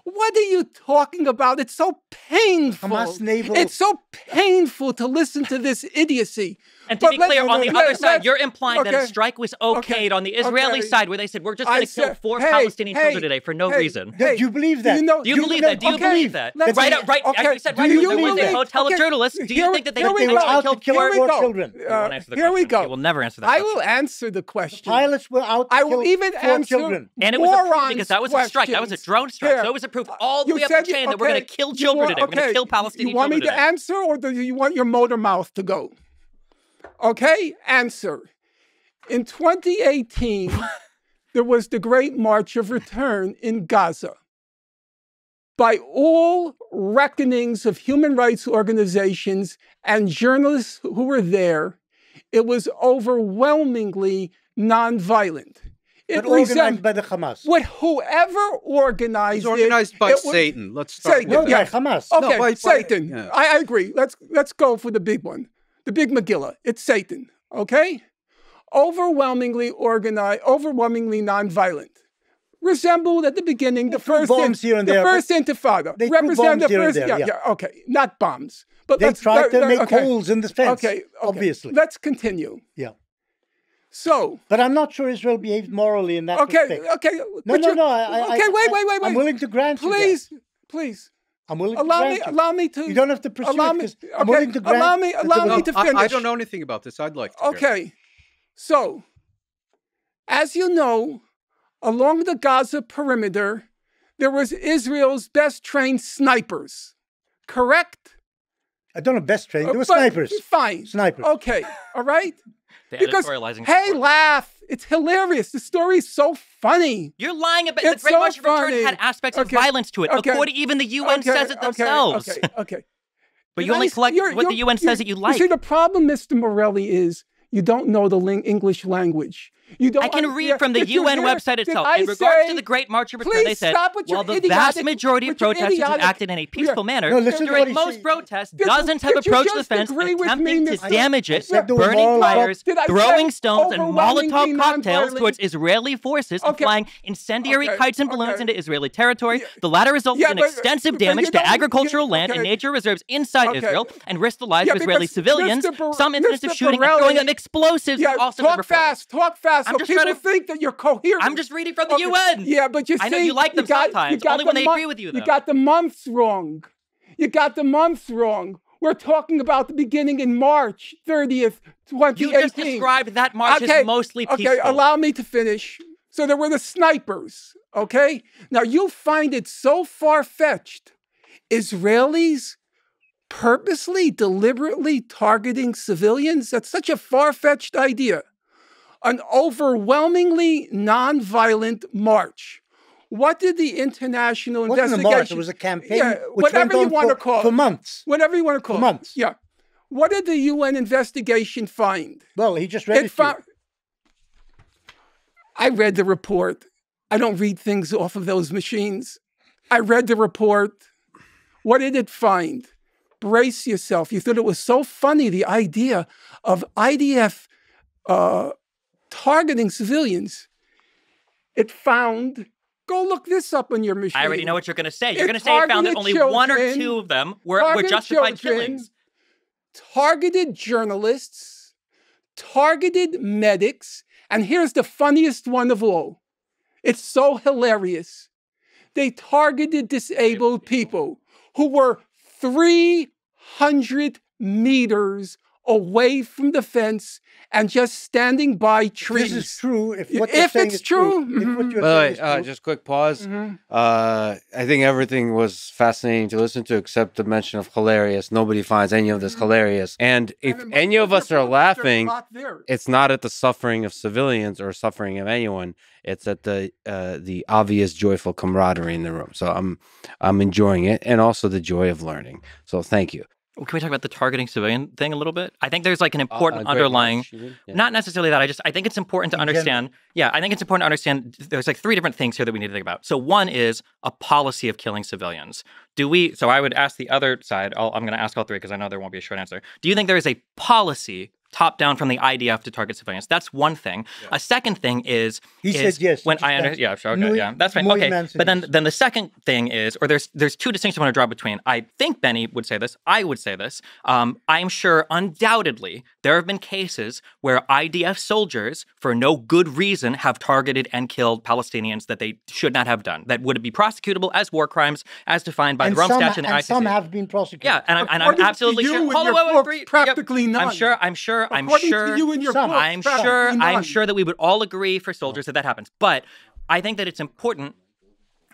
What are you talking about? It's so painful. Hamas naval- It's so painful to listen to this idiocy. And to But be clear, on the let- other let's- side, you're implying that a strike was okay, okayed on the Israeli okay. side, where they said we're just going to kill four hey, Palestinian hey, children today for no hey, reason. Do you believe that? You know, Do you believe that? Do you okay, believe that? let's- Right, out- right. okay, As you said, do right. you there was a believe- hotel okay, of journalists. Do you here- think that they here had they go. actually out to killed kill four? Here we go. children. You uh, the here we question. go. You will never answer that I will answer the question. Pilots were out I will even answer children. And it was approved morons' because that was a strike. That was a drone strike. Here. So it was approved uh, all the You way up said the chain that we're going to kill children today. We're going to kill Palestinian children. You want me to answer, or do you want your motor mouth to go? Okay, answer. In 2018, there was the Great March of Return in Gaza. By all reckonings of human rights organizations and journalists who were there, it was overwhelmingly nonviolent. It But organized resembled by the Hamas. what whoever organized It's organized it, by it was- Satan. Let's start Satan, with No, yeah. by Hamas. No, Okay, by- by- Satan. yeah. I, I agree. Let's let's go for the big one, the big Megillah. It's Satan. Okay, overwhelmingly organized, overwhelmingly nonviolent. Resembled at the beginning the first bombs here and there. the there, first Intifada. They Represent the first, there, yeah, yeah. yeah, okay, not bombs, but They tried to make okay. holes in the fence, Okay, okay. obviously. Let's continue. Yeah. So, But I'm not sure Israel behaved morally in that okay, respect. okay. No, no, no. I, okay, I, wait, wait, wait, wait. I'm willing to grant. Please, please I'm willing allow to me. grant you. Allow me to. You don't have to pursue allow it me. 'cause Okay, I'm willing to grant allow me. Allow me to finish. I don't know anything about this. I'd like to. hear. Okay. So, as you know, along the Gaza perimeter, there was Israel's best trained snipers. Correct? I don't know best trained. There were Uh, but- snipers. Fine. Snipers. Okay. All right. The Because editorializing hey, support. laugh. It's hilarious. The story's so funny. You're lying about It's the Great so March of Return had aspects Okay. of violence to it. Okay. According even the UN Okay, says it themselves. Okay. Okay. But Did you only collect you're- what the you're- UN says that you like. see, the problem, Mr. Morelli, is you don't know the ling- English language. You don't. I can read yeah, from the UN hear- website itself. In regards say- to the Great March of Return, they said, stop with your while the idiotic- vast majority of protesters have idiotic- acted in a peaceful Yeah. manner, No, listen to what during most protests, dozens have approached the fence, attempting to damage it, burning fires, Did I say throwing stones and Molotov cocktails towards Israeli forces, and flying incendiary kites and balloons into Israeli territory. The latter resulted in uh, extensive damage to agricultural land and nature reserves inside Israel and risked the lives of Israeli civilians. Some incidents of shooting and throwing of explosives also talk fast, talk fast, I'm just people trying to- think that you're coherent. I'm just reading from the Okay, UN. Yeah, but you I know you like them got, sometimes, you got only when the they mon- agree with you, You got the months wrong. You got the months wrong. We're talking about the beginning in March 30th, 2018. You just described that march okay, as mostly peaceful. Okay, allow me to finish. So there were the snipers, okay? Now you find it so far fetched. Israelis purposely, deliberately targeting civilians? That's such a far fetched idea. An overwhelmingly nonviolent march. What did the international It wasn't a investigation? march. It was a campaign. Yeah, whatever you want for, to call it, for months. Whatever you want to call For it. months. Yeah. What did the UN investigation find? Well, he just read it. It found. I read the report. I don't read things off of those machines. I read the report. What did it find? Brace yourself. You thought it was so funny, the idea of IDF uh, targeting civilians. It found, go look this up on your machine. I already know what you're going to say. You're going to say it found that only one or two of them were, were justified children, killings. targeted journalists, targeted medics, and here's the funniest one of all. It's so hilarious. They targeted disabled people who were 300 meters away from the fence and just standing by trees. This is true. If Yeah, what you're if it's is true, true, if what you're By the is uh, true, just quick pause. Mhm. Uh, I think everything was fascinating to listen to, except the mention of hilarious. Nobody finds any of this hilarious. And if And any of us are a lot- there's a laughing, lot it's not at the suffering of civilians or suffering of anyone. It's at the uh, the obvious joyful camaraderie in the room. So I'm I'm enjoying it, and also the joy of learning. So thank you. Can we talk about the targeting civilian thing a little bit? I think there's like an Uh, important uh, underlying. March, you mean? Yeah. Not necessarily that. I just I think it's important to understand. Yeah, I think it's important to understand. There's like three different things here that we need to think about. So one is a policy of killing civilians. Do we? So I would ask the other side. I'll, I'm going to ask all three because I know there won't be a short answer. Do you think there is a policy top down from the IDF to target civilians? That's one thing. A second thing is He is said yes. When I just under, answered. yeah, sure, okay, Muy- yeah, that's fine. Okay, but then then the second thing is, or there's there's two distinctions I want to draw between. I think Benny would say this. I would say this. Um, I'm sure, undoubtedly, there have been cases where IDF soldiers, for no good reason, have targeted and killed Palestinians that they should not have done. That would be prosecutable as war crimes, as defined by and the Rome Statute and the and ICC. some have been prosecuted. yeah, and I'm, and I'm absolutely sure. Hold wait, wait, three- yep. practically none. I'm sure. I'm sure. I'm sure. you and your Some. books, I'm sure. I'm sure that we would all agree for soldiers that that happens. But I think that it's important.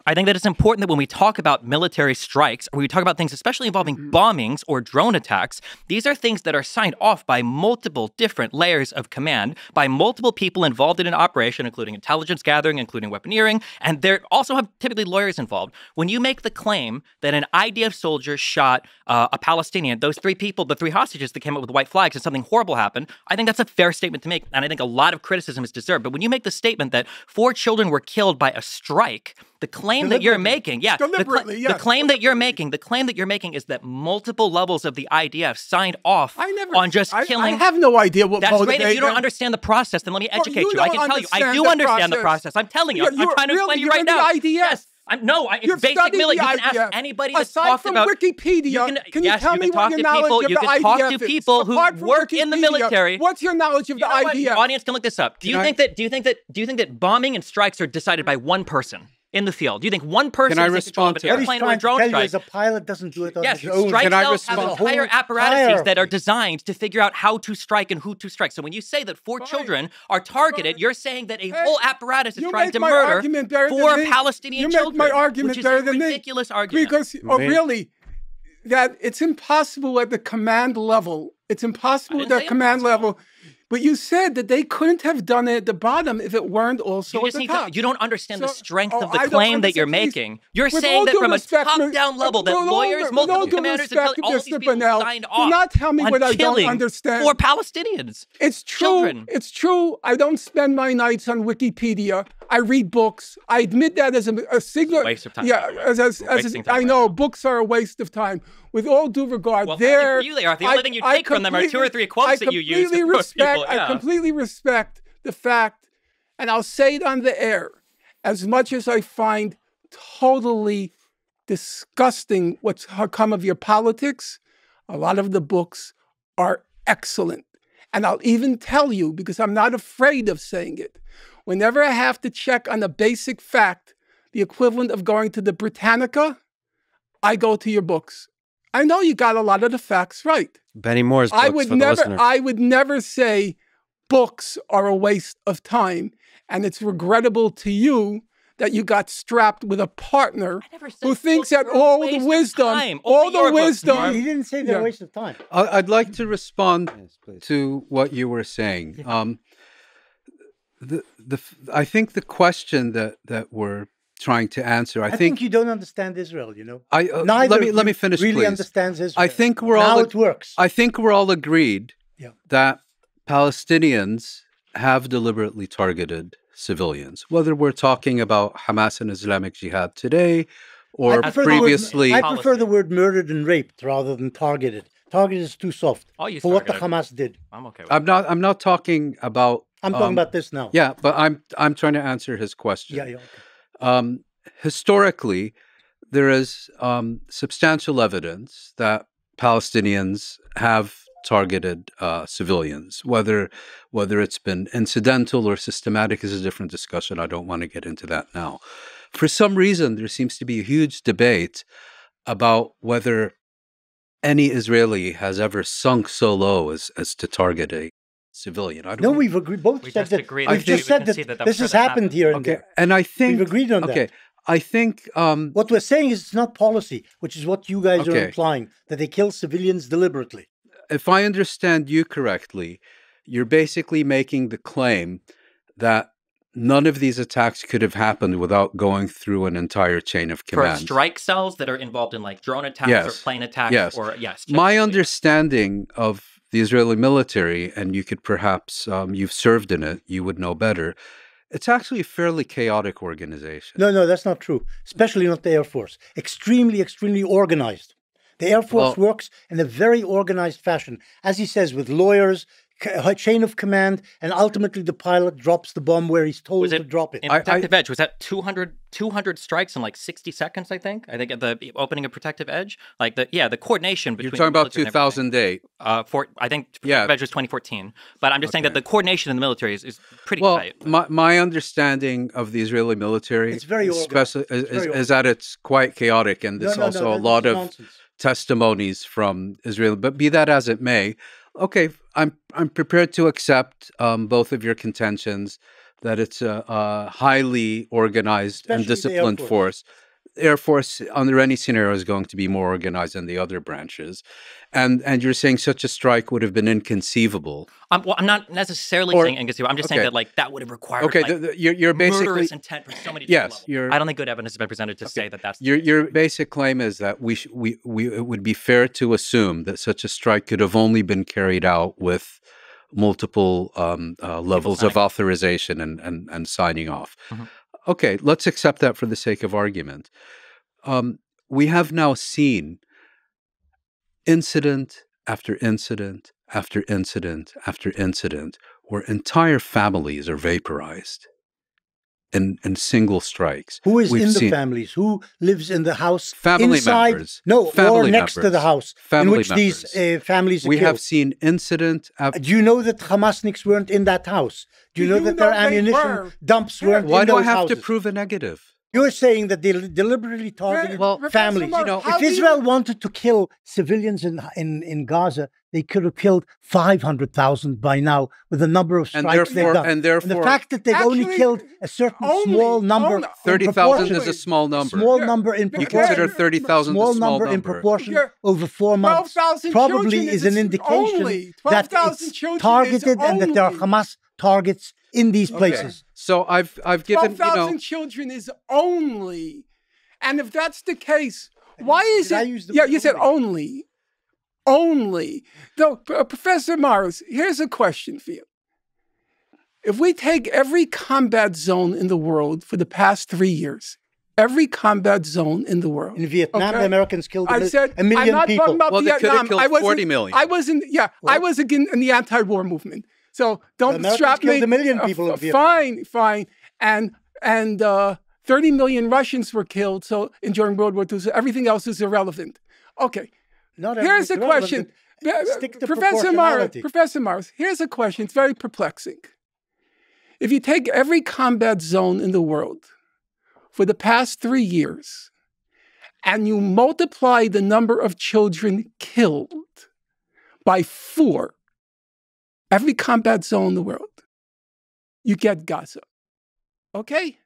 I think that it's important that when we talk about military strikes, or we talk about things especially involving Mm-hmm. bombings or drone attacks, these are things that are signed off by multiple different layers of command, by multiple people involved in an operation, including intelligence gathering, including weaponeering, and they also have typically lawyers involved. When you make the claim that an IDF soldier shot uh, a Palestinian, those three people, the three hostages that came up with white flags, and something horrible happened, I think that's a fair statement to make, and I think a lot of criticism is deserved. But when you make the statement that four children were killed by a strike, the claim that you're making, yeah, the, cla- Deliberately, the claim that you're making, the claim that you're making is that multiple levels of the IDF signed off I never on just I, killing. I have no idea what that's great. If you don't understand the process, then let me Well, educate you you. I can tell you. I do understand the process. process. I'm telling you. Yeah, I'm, I'm you're- trying to explain really, to you right now. IDF. Yes. I'm, no, I, You've basic military. the You can IDF. ask anybody that's Aside talked from about. Wikipedia, you can, can yes, you tell you me what your to knowledge people. of You the can talk to people who work in the military. What's your knowledge of You the what? IDF? The audience can look this up. Do you think that? Do you think that? Do you think that bombing and strikes are decided by one person? In the field? Do you think one person I is in control of respond to that? What he's airplane or a to drone strike? is a pilot doesn't do it on Yes, his own. strike Can I cells have respond? There's entire whole apparatuses that are designed to figure out how to strike and who to strike. So when you say that four Fine. children are targeted, Fine. you're saying that a Hey, whole apparatus is you trying make to my murder argument better than four me. Palestinian You make my argument which is better a than me. ridiculous argument. Because, oh, really, that it's impossible at the command level. It's impossible at didn't that say command impossible. level. But you said that they couldn't have done it at the bottom if it weren't also You at the top. to, you don't understand the strength oh, of the I claim that you're. Making. You're saying that from respect, a top-down level, that all- lawyers, with multiple all commanders, respect, intelli- all these people Bernal, signed do off not tell me what I don't understand. Four Palestinians. It's true. Children. It's true. I don't spend my nights on Wikipedia. I read books. I admit that as a, a single waste of time, Yeah, as, as, as time I know now. books are a waste of time. With all due regard, Well, there you they are. The only thing you take from them are two or three quotes that you use respect. people, I completely respect the fact, and I'll say it on the air, as much as I find totally disgusting what's come of your politics. A lot of the books are excellent. And I'll even tell you, because I'm not afraid of saying it, whenever I have to check on a basic fact, the equivalent of going to the Britannica, I go to your books. I know you got a lot of the facts right. Benny Morris's books I would for the never listener. I would never say books are a waste of time. And it's regrettable to you that you got strapped with a partner I never said who thinks that all the wisdom, all the your books, wisdom. He didn't say they're Yeah. a waste of time. I- I'd like to respond Yes, to what you were saying. Um, the the f- I think the question that that we're trying to answer. I, I, think, think, you don't understand Israel. You know, I uh, neither let me let me finish, Really please. understands Israel. I think we're how all it works. I think we're all agreed Yeah. that Palestinians have deliberately targeted civilians, whether we're talking about Hamas and Islamic Jihad today or I prefer the word- previously. I prefer the word murdered and raped rather than targeted. Targeted is too soft I'll use for what the. Hamas did. I'm okay with I'm not. I'm not talking about. I'm talking um, about this now. Yeah, but I'm. I'm trying to answer his question. yeah, yeah. okay. um, historically, there is um, substantial evidence that Palestinians have targeted uh, civilians. Whether whether it's been incidental or systematic is a different discussion. I don't want to get into that now. For some reason, there seems to be a huge debate about whether any Israeli has ever sunk so low as, as to target a civilian. I don't No, we've agreed. Both We said just that. agreed We've just said that, that that this has gonna happened here and okay, there. and I think We've agreed on okay, that. I think um, What we're saying is it's not policy, which is what you guys are implying that they kill civilians deliberately. if I understand you correctly, you're basically making the claim that none of these attacks could have happened without going through an entire chain of command. For strike cells that are involved in like drone attacks or plane attacks Yes. or yes. My understanding of the Israeli military, and you could perhaps, um, you've served in it, you would know better. It's actually a fairly chaotic organization. No, no, that's not true. Especially not the Air Force. Extremely, extremely organized. The Air Force Well- works in a very organized fashion, as he says, with lawyers, chain of command, and ultimately the pilot drops the bomb where he's told Was to drop it. In I- I- Protective Edge, was that 200, 200 strikes in like 60 seconds, I think? I think at the opening of Protective Edge. Like, the yeah, the coordination between You're talking the about military and everything. 2008. Uh, for, I think Protective Yeah. Edge was 2014. But I'm just saying that the coordination in the military is, is pretty Well, tight. my, my understanding of the Israeli military It's very organized. especially- is, very is, is that it's quite chaotic, and there's no, no, also a lot of nonsense. testimonies from Israel. But be that as it may, okay, I'm I'm prepared to accept um, both of your contentions that it's a, a highly organized and Especially Air disciplined Force. force. Air Force, under any scenario, is going to be more organized than the other branches, and and you're saying such a strike would have been inconceivable. I'm, well, I'm not necessarily Or- saying inconceivable. I'm just saying that like that would have required Okay, like, the, the, you're, you're basically murderous intent for so many yes, you're I don't think good evidence has been presented to say that that's Your your basic claim is that we sh- we we it would be fair to assume that such a strike could have only been carried out with multiple um, uh, levels of authorization and, and and signing off. Mhm. Okay, let's accept that for the sake of argument. Um, we have now seen incident after incident after incident after incident where entire families are vaporized in in single strikes. Who is We've in the families? Who lives in the house? Family inside, members. No, Family or next to the house Family in which these uh, families are we killed. have seen incident after. Do you know that Hamasniks weren't in that house? Do you Do know you that their know they ammunition were? dumps Yeah. weren't Why in do I have houses? to prove a negative? You're saying that they deliberately targeted Well, families. You know, if do you- Israel wanted to kill civilians in, in, in Gaza, they could have killed 500,000 by now with the number of And strikes they've done. and the therefore- fact that they've only Actually, killed a certain only- small number, 30,000 is a small number. small Yeah. number in proportion. You consider 30,000 small a small number, number. in proportion Yeah. over four months 12,000 probably is is an indication only. that it's targeted and that there are. Hamas targets in these Okay. Places. So I've I've given you 12,000 know children is only. And if that's the case, why is did I it? use the yeah, you said only. Only. Though, P- Professor Morris, here's a question for you. If we take every combat zone in the world for the past three years, every combat zone in the world, In Vietnam, Okay. the Americans killed a I mil- said a million I'm not people. talking about Well, they could have Vietnam. killed I wasn't, 40 million. I wasn't. Yeah, I was again in the anti-war movement. So don't Americans strap killed me. a million uh, people in Vietnam. Fine, fine, and and uh, 30 million Russians were killed. So in during World War II, so everything else is irrelevant. Okay, Not here's relevant, question. Uh, Stick to Professor proportionality. Professor Morris, here's a question. It's very perplexing. If you take every combat zone in the world for the past three years and you multiply the number of children killed by four, every combat zone in the world, you get Gaza. Okay?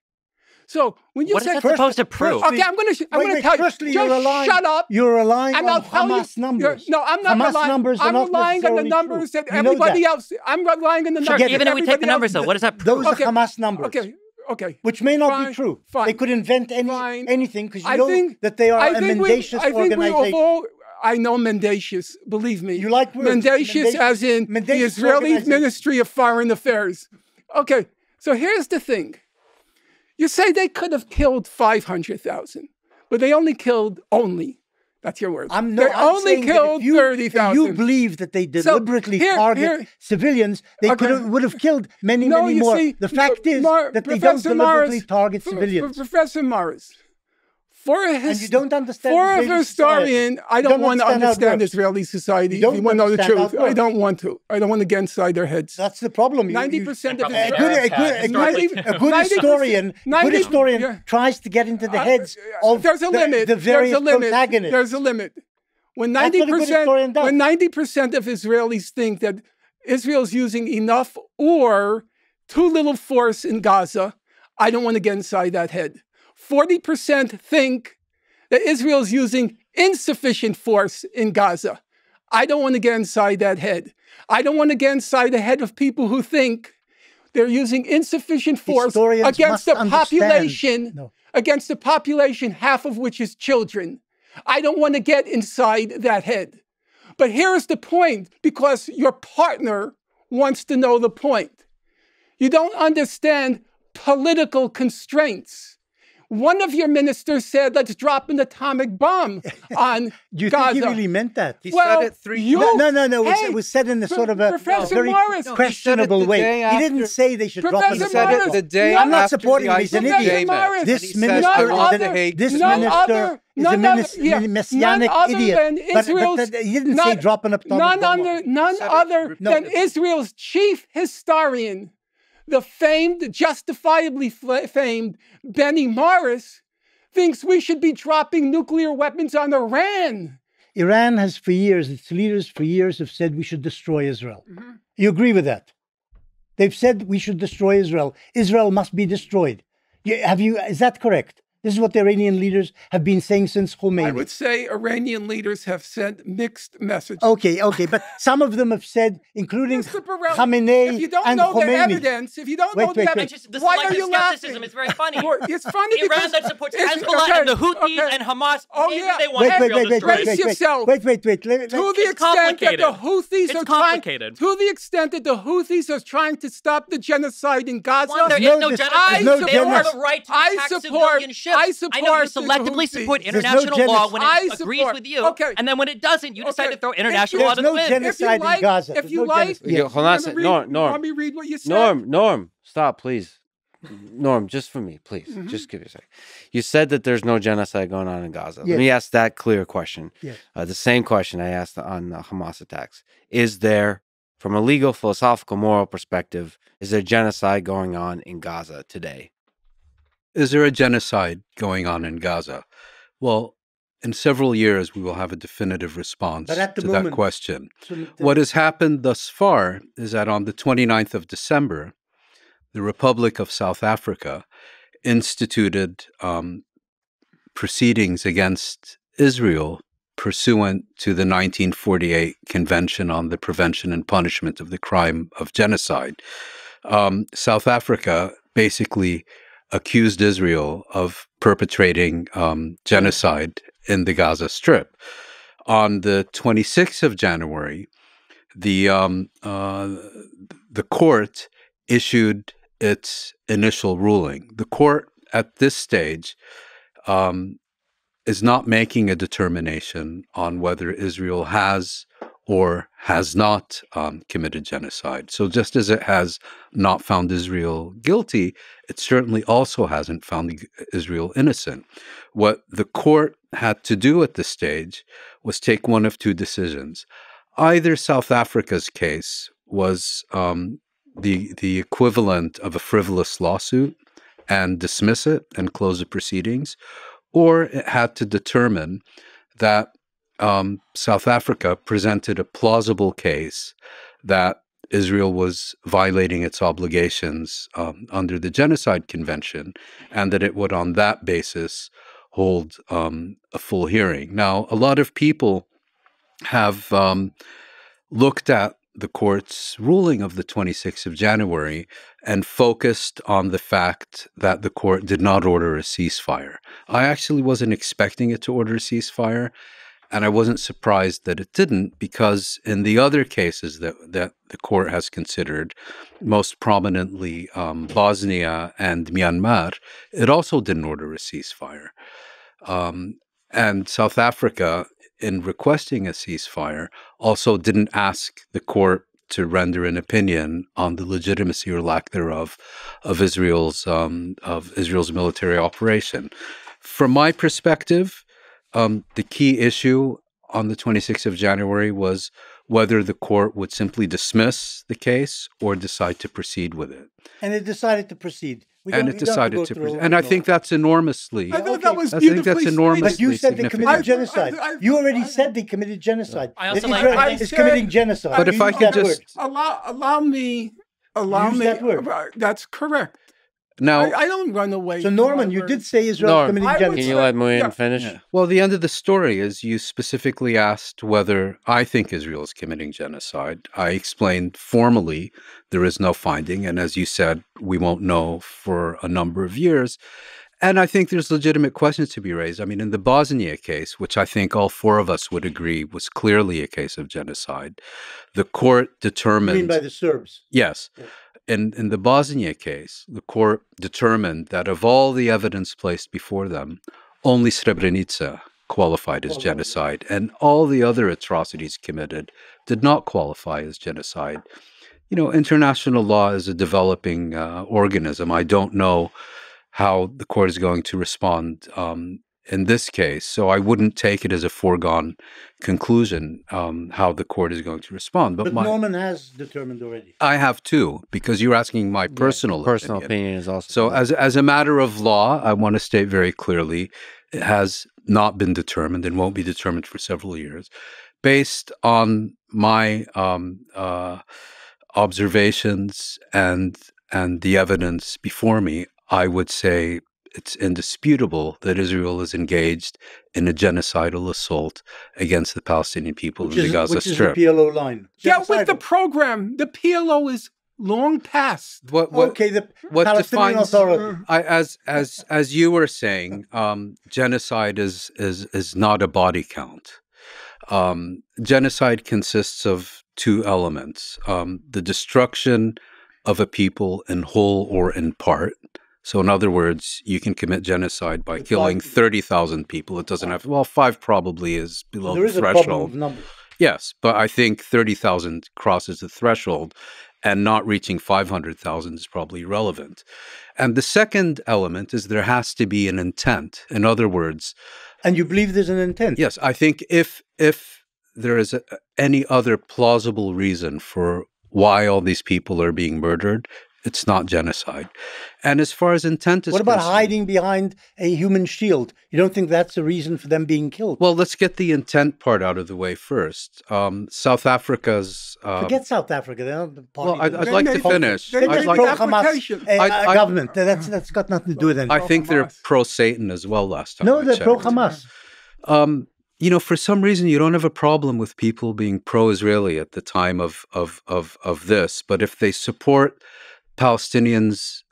So when you What is say that First- supposed to prove? Okay, I'm going to I'm going to tell firstly, you. you're Just relying- shut up. You're relying And on I'll tell Hamas you, numbers. no, I'm not Hamas relying. numbers I'm not relying on the numbers true. that You everybody that. else. I'm relying on the numbers. Forget even if we take the numbers, else- though, what does that prove? Those Okay. are Hamas numbers. Okay, okay. Which may not Fine, be true. fine. They could invent any Fine. anything because you I know think that they are I a think we- mendacious I think we organization. all. I know mendacious. Believe me. You like words. mendacious, Mendacious- as in the Israeli. Ministry of Foreign Affairs. Okay, so here's the thing. You say they could have killed five hundred thousand, but they only killed only. That's your words. I'm no, they I'm only killed you, thirty You believe that they deliberately here- target here- civilians? They Okay. could have, would have killed many, No, many more. see, the fact is Mar- that they don't deliberately Morris- target civilians. Professor Morris, for a his, And you don't understand for a historian, society. I don't, don't want to understand how it understand works. Israeli society. You if don't you want to know the truth, I don't want to. I don't want to get inside their heads. That's the problem. Ninety percent of Probably A good, a good, a good, a good historian, a good historian yeah. tries to get into the Uh, heads uh, of there's a the, limit. the various there's a limit. protagonists. There's a limit. When ninety what a good percent, when ninety percent of Israelis think that Israel's using enough or too little force in Gaza, I don't want to get inside that head. Forty percent think that Israel is using insufficient force in Gaza. I don't want to get inside that head. I don't want to get inside the head of people who think they're using insufficient force Historians against a population No. against a population, half of which is children. I don't want to get inside that head. But here's the point because your partner wants to know the point. You don't understand political constraints. One of your ministers said, let's drop an atomic bomb on Do you Gaza. think he really meant that? he well, said it three you- No, no, no, no. It was, Hey, it was said in a sort of a, a Professor very Morris. No, he questionable the way. day He didn't say they should drop an He said atomic it Morris, bomb. day I'm not supporting him. He's an idiot. Morris, This And he said, minister is an- the this minister is none a minis- other- yeah, messianic none other idiot. than But, but Israel's- he didn't say none- drop an atomic none bomb. other, none other than Israel's chief historian, the famed, justifiably fla- famed Benny Morris, thinks we should be dropping nuclear weapons on Iran. Iran has for years, its leaders for years have said we should destroy Israel. Mm-hmm. You agree with that? They've said we should destroy Israel. Israel must be destroyed. Have you? Is that correct? This is what the Iranian leaders have been saying since Khomeini. I would say Iranian leaders have sent mixed messages. Okay, okay, but some of them have said, including Mr. Burrell, Khamenei if you don't and know the Khomeini. evidence, if you don't Wait, know the wait, wait. evidence, Just the why are selective you skepticism. laughing? It's very funny. It's funny Iran because that supports it's- Hezbollah okay, and the Houthis okay. and Hamas. Oh, yeah. they want Wait, wait, Israel wait, wait, wait, wait, wait, yourself. wait, wait, wait. Let- let- to the It's extent that the. Houthis It's are trying, to the extent that the Houthis are trying to stop the genocide in Gaza. One, there is no- no genocide. there's no they don't have genocide. the right to I attack support- civilian ships. I know you support the selectively Houthis. support There's no international law when I it agrees support- with you, okay. and then when it doesn't, you decide Okay. to throw international law There's to the no wind. genocide. if you in like, Gaza. if There's you no like. Yeah, hold on a Let me second. read- Norm, Norm. Let me read what you said. Norm, Norm, stop, please. Norm, just for me, please. Mm-hmm. Just give me a second. You said that there's no genocide going on in Gaza. Yes. Let me ask that clear question. Yes. Uh, the same question I asked on the Hamas attacks. Is there, from a legal, philosophical, moral perspective, is there genocide going on in Gaza today? Is there a genocide going on in Gaza? Well, in several years, we will have a definitive response But at the to moment- that question. What has happened thus far is that on the 29th of December, the Republic of South Africa instituted um, proceedings against Israel pursuant to the 1948 Convention on the Prevention and Punishment of the Crime of Genocide. Um, South Africa basically accused Israel of perpetrating um, genocide in the Gaza Strip. On the 26th of January, the um, uh, the court issued its initial ruling. The court at this stage um, is not making a determination on whether Israel has or has not um, committed genocide. So, just as it has not found Israel guilty, it certainly also hasn't found Israel innocent. What the court had to do at this stage was take one of two decisions. Either South Africa's case was um, the the equivalent of a frivolous lawsuit and dismiss it and close the proceedings, or it had to determine that um, South Africa presented a plausible case that Israel was violating its obligations um, under the Genocide Convention, and that it would, on that basis, hold um, a full hearing. Now, a lot of people have um, looked at the court's ruling of the 26th of January and focused on the fact that the court did not order a ceasefire. I actually wasn't expecting it to order a ceasefire, and I wasn't surprised that it didn't because in the other cases that, that the court has considered, most prominently um, Bosnia and Myanmar, it also didn't order a ceasefire. Um, and South Africa, in requesting a ceasefire, also didn't ask the court to render an opinion on the legitimacy or lack thereof of Israel's um, of Israel's military operation. From my perspective, um, the key issue on the 26th of January was whether the court would simply dismiss the case or decide to proceed with it. and it decided to proceed. We and it we don't have decided go to proceed. And I think that's enormously. I thought okay. that was I think that's beautifully enormous. But you said they committed genocide. I- I- you already I- said they committed genocide. I also That like- Israel I is said- committing genocide. But if I could just- word. Allow, allow me, allow Use me. that word. uh, That's correct. Now, I, I don't run away. So Norman, you did say Israel Norm, is committing genocide. Can you let Mouin Yeah. finish? Yeah. Well, the end of the story is you specifically asked whether I think Israel is committing genocide. I explained formally there is no finding. And as you said, we won't know for a number of years. And I think there's legitimate questions to be raised. I mean, in the Bosnia case, which I think all four of us would agree was clearly a case of genocide, the court determined. You determined. mean by the Serbs? Yes. Yeah. In, in the Bosnia case, the court determined that of all the evidence placed before them, only Srebrenica qualified as genocide, and all the other atrocities committed did not qualify as genocide. You know, international law is a developing uh, organism. I don't know how the court is going to respond um, in this case, so I wouldn't take it as a foregone conclusion um, how the court is going to respond. But, But my, Norman has determined already. I have too, because you're asking my personal Personal opinion. opinion is also. So, as as a matter of law, I want to state very clearly, it has not been determined and won't be determined for several years, based on my um, uh, observations and and the evidence before me. I would say it's indisputable that Israel is engaged in a genocidal assault against the Palestinian people Which in the is, Gaza which is Strip. the PLO line. Get with the program. The PLO is long past. what, what, okay, the what Palestinian defines- Authority. I, as as as you were saying, um, genocide is is is not a body count. Um, genocide consists of two elements: um, the destruction of a people in whole or in part. So, in other words, you can commit genocide by But killing thirty thousand people. It doesn't have well, five probably is below There the is threshold. of numbers. Yes, but I think 30,000 crosses the threshold and not reaching 500,000 is probably relevant. And the second element is there has to be an intent. In other words, And you believe there's an intent. yes, I think if if there is a, any other plausible reason for why all these people are being murdered, it's not genocide. And as far as intent is What about hiding behind a human shield? You don't think that's a reason for them being killed? Well, let's get the intent part out of the way first. Um, South Africa's. Uh, Forget South Africa. They're not the party. well, I'd, I'd like to made- finish. they They're I'd like, pro Hamas application. uh, I- I- government. That's that's got nothing to do with I think they're pro Satan as well. Last time, No, I they're pro Hamas. Um, you know, for some reason, you don't have a problem with people being pro-Israeli at the time of of of of this, but if they support Palestinians'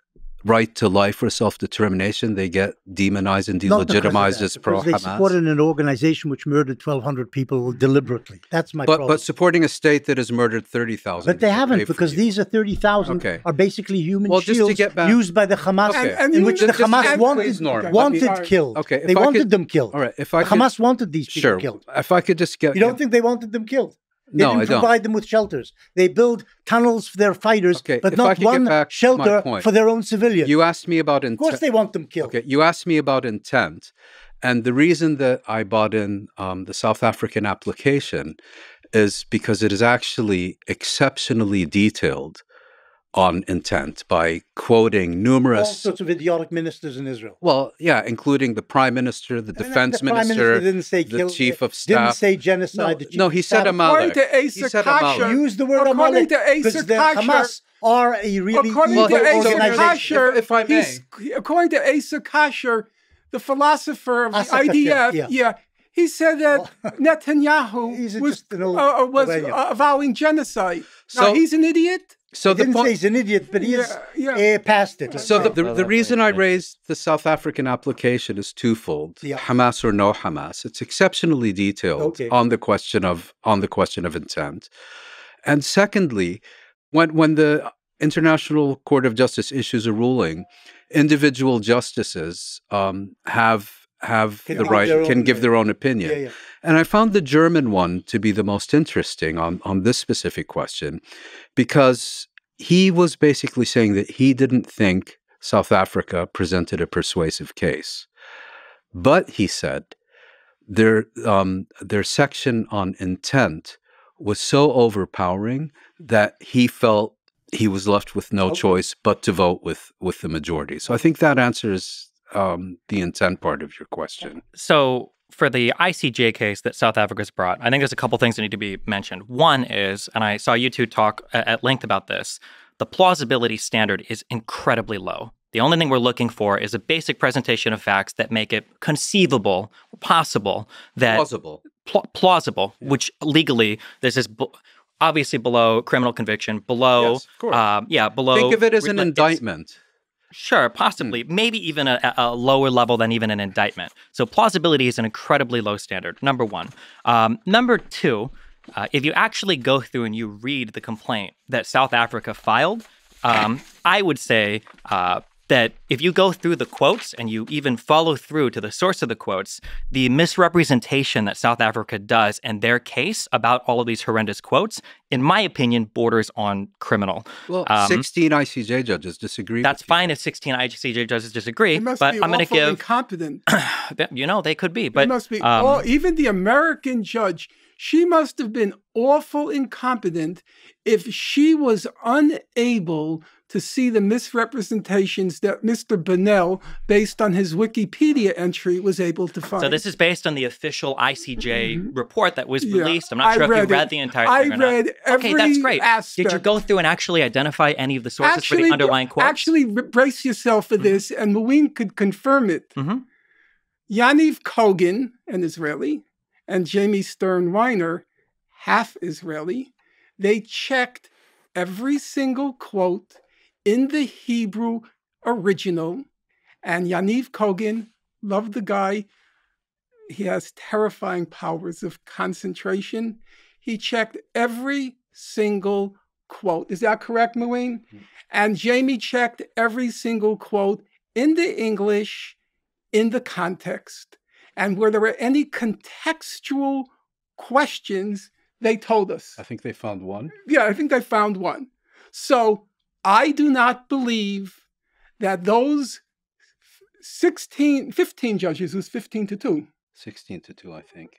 right to life or self-determination, they get demonized and Not because of delegitimized that, as because They pro-Hamas. They supported an organization which murdered 1,200 people deliberately. That's my But problem. but supporting a state that has murdered thirty thousand. But they haven't because these are 30,000 Okay. are basically human Well, just to shields get back- used by the Hamas, Okay. And- and in you which the Hamas and- wanted, Norm, let me- wanted Sorry. killed. Okay, they I wanted could- them killed. All right, if I could, Hamas wanted these people sure, killed. if I could just get You don't think they wanted them killed? They No, didn't I don't. provide them with shelters. They build tunnels for their fighters, Okay, but not one back to my shelter for their own civilians. you asked me about intent. of course, they want them killed. Okay, you asked me about intent, and the reason that I bought in um, the South African application is because it is actually exceptionally detailed on intent by quoting All numerous. sorts of idiotic ministers in Israel. Well, yeah, including the prime minister, the And defense the Prime minister, didn't say the kill- chief of staff, Didn't say genocide. No, the chief no, of he said staff- Amalek. According to He said Amalek. Kasher, Use the word According Amalek to Asa the Kasher- Hamas are a really according Well, to evil Asa organization. Kasher, if- if I may. according to Asa Kasher, the philosopher of the Asa Kasher, IDF, yeah. yeah. he said that Netanyahu was old uh, was uh, avowing genocide. So- now he's an idiot. So I the didn't point. say he's an idiot, but he is Yeah, yeah. uh, past it. So the, the, the reason I raised the South African application is twofold: Yeah. Hamas or no Hamas. It's exceptionally detailed Okay. on the question of on the question of intent, and secondly, when when the International Court of Justice issues a ruling, individual justices um, have have Can the right can give their own opinion. yeah, yeah. And I found the German one to be the most interesting on, on this specific question because he was basically saying that he didn't think South Africa presented a persuasive case. But he said their, um, their section on intent was so overpowering that he felt he was left with no Okay. choice but to vote with, with the majority. So I think that answers um, the intent part of your question. So for the ICJ case that South Africa's brought, I think there's a couple things that need to be mentioned. One is, and I saw you two talk at length about this, the plausibility standard is incredibly low. The only thing we're looking for is a basic presentation of facts that make it conceivable, possible that Plausible. pl- plausible, which legally this is b- obviously below criminal conviction, below, Yes, of course. um, yeah, below. Think of it as an it's- indictment. Sure, possibly, maybe even a, a lower level than even an indictment. So plausibility is an incredibly low standard. Number one. Um, number two, uh, if you actually go through and you read the complaint that South Africa filed, um, I would say uh, that if you go through the quotes and you even follow through to the source of the quotes, the misrepresentation that South Africa does in their case about all of these horrendous quotes, in my opinion, borders on criminal. Well, Um, 16 ICJ judges disagree. That's with you. fine if 16 ICJ judges disagree, They must but be I'm going to awful give, incompetent. you know, they could be, They but must be. um, all, even the American judge, she must have been awful incompetent if she was unable to see the misrepresentations that Mr. Bonnell, based on his Wikipedia entry, was able to find. so this is based on the official ICJ report that was Mm-hmm. Yeah, released. I'm not I sure if you read read the entire I thing or not. read okay, that's every great. Did you go through and actually identify any of the sources for the underlying quotes? Actually, brace yourself for this, and Mouin could confirm it. Mhm. Yaniv Cogan, an Israeli, and Jamie Stern Weiner, half Israeli, they checked every single quote in the Hebrew original. And Yaniv Cogan, loved the guy. He has terrifying powers of concentration. He checked every single quote. Is that correct, Mouin? Mm-hmm. And Jamie checked every single quote in the English, in the context. And were there any contextual questions, they told us. I think they found one. Yeah, I think they found one. So I do not believe that those 16, 15 judges, was 15 to 2. 16 to 2, I think.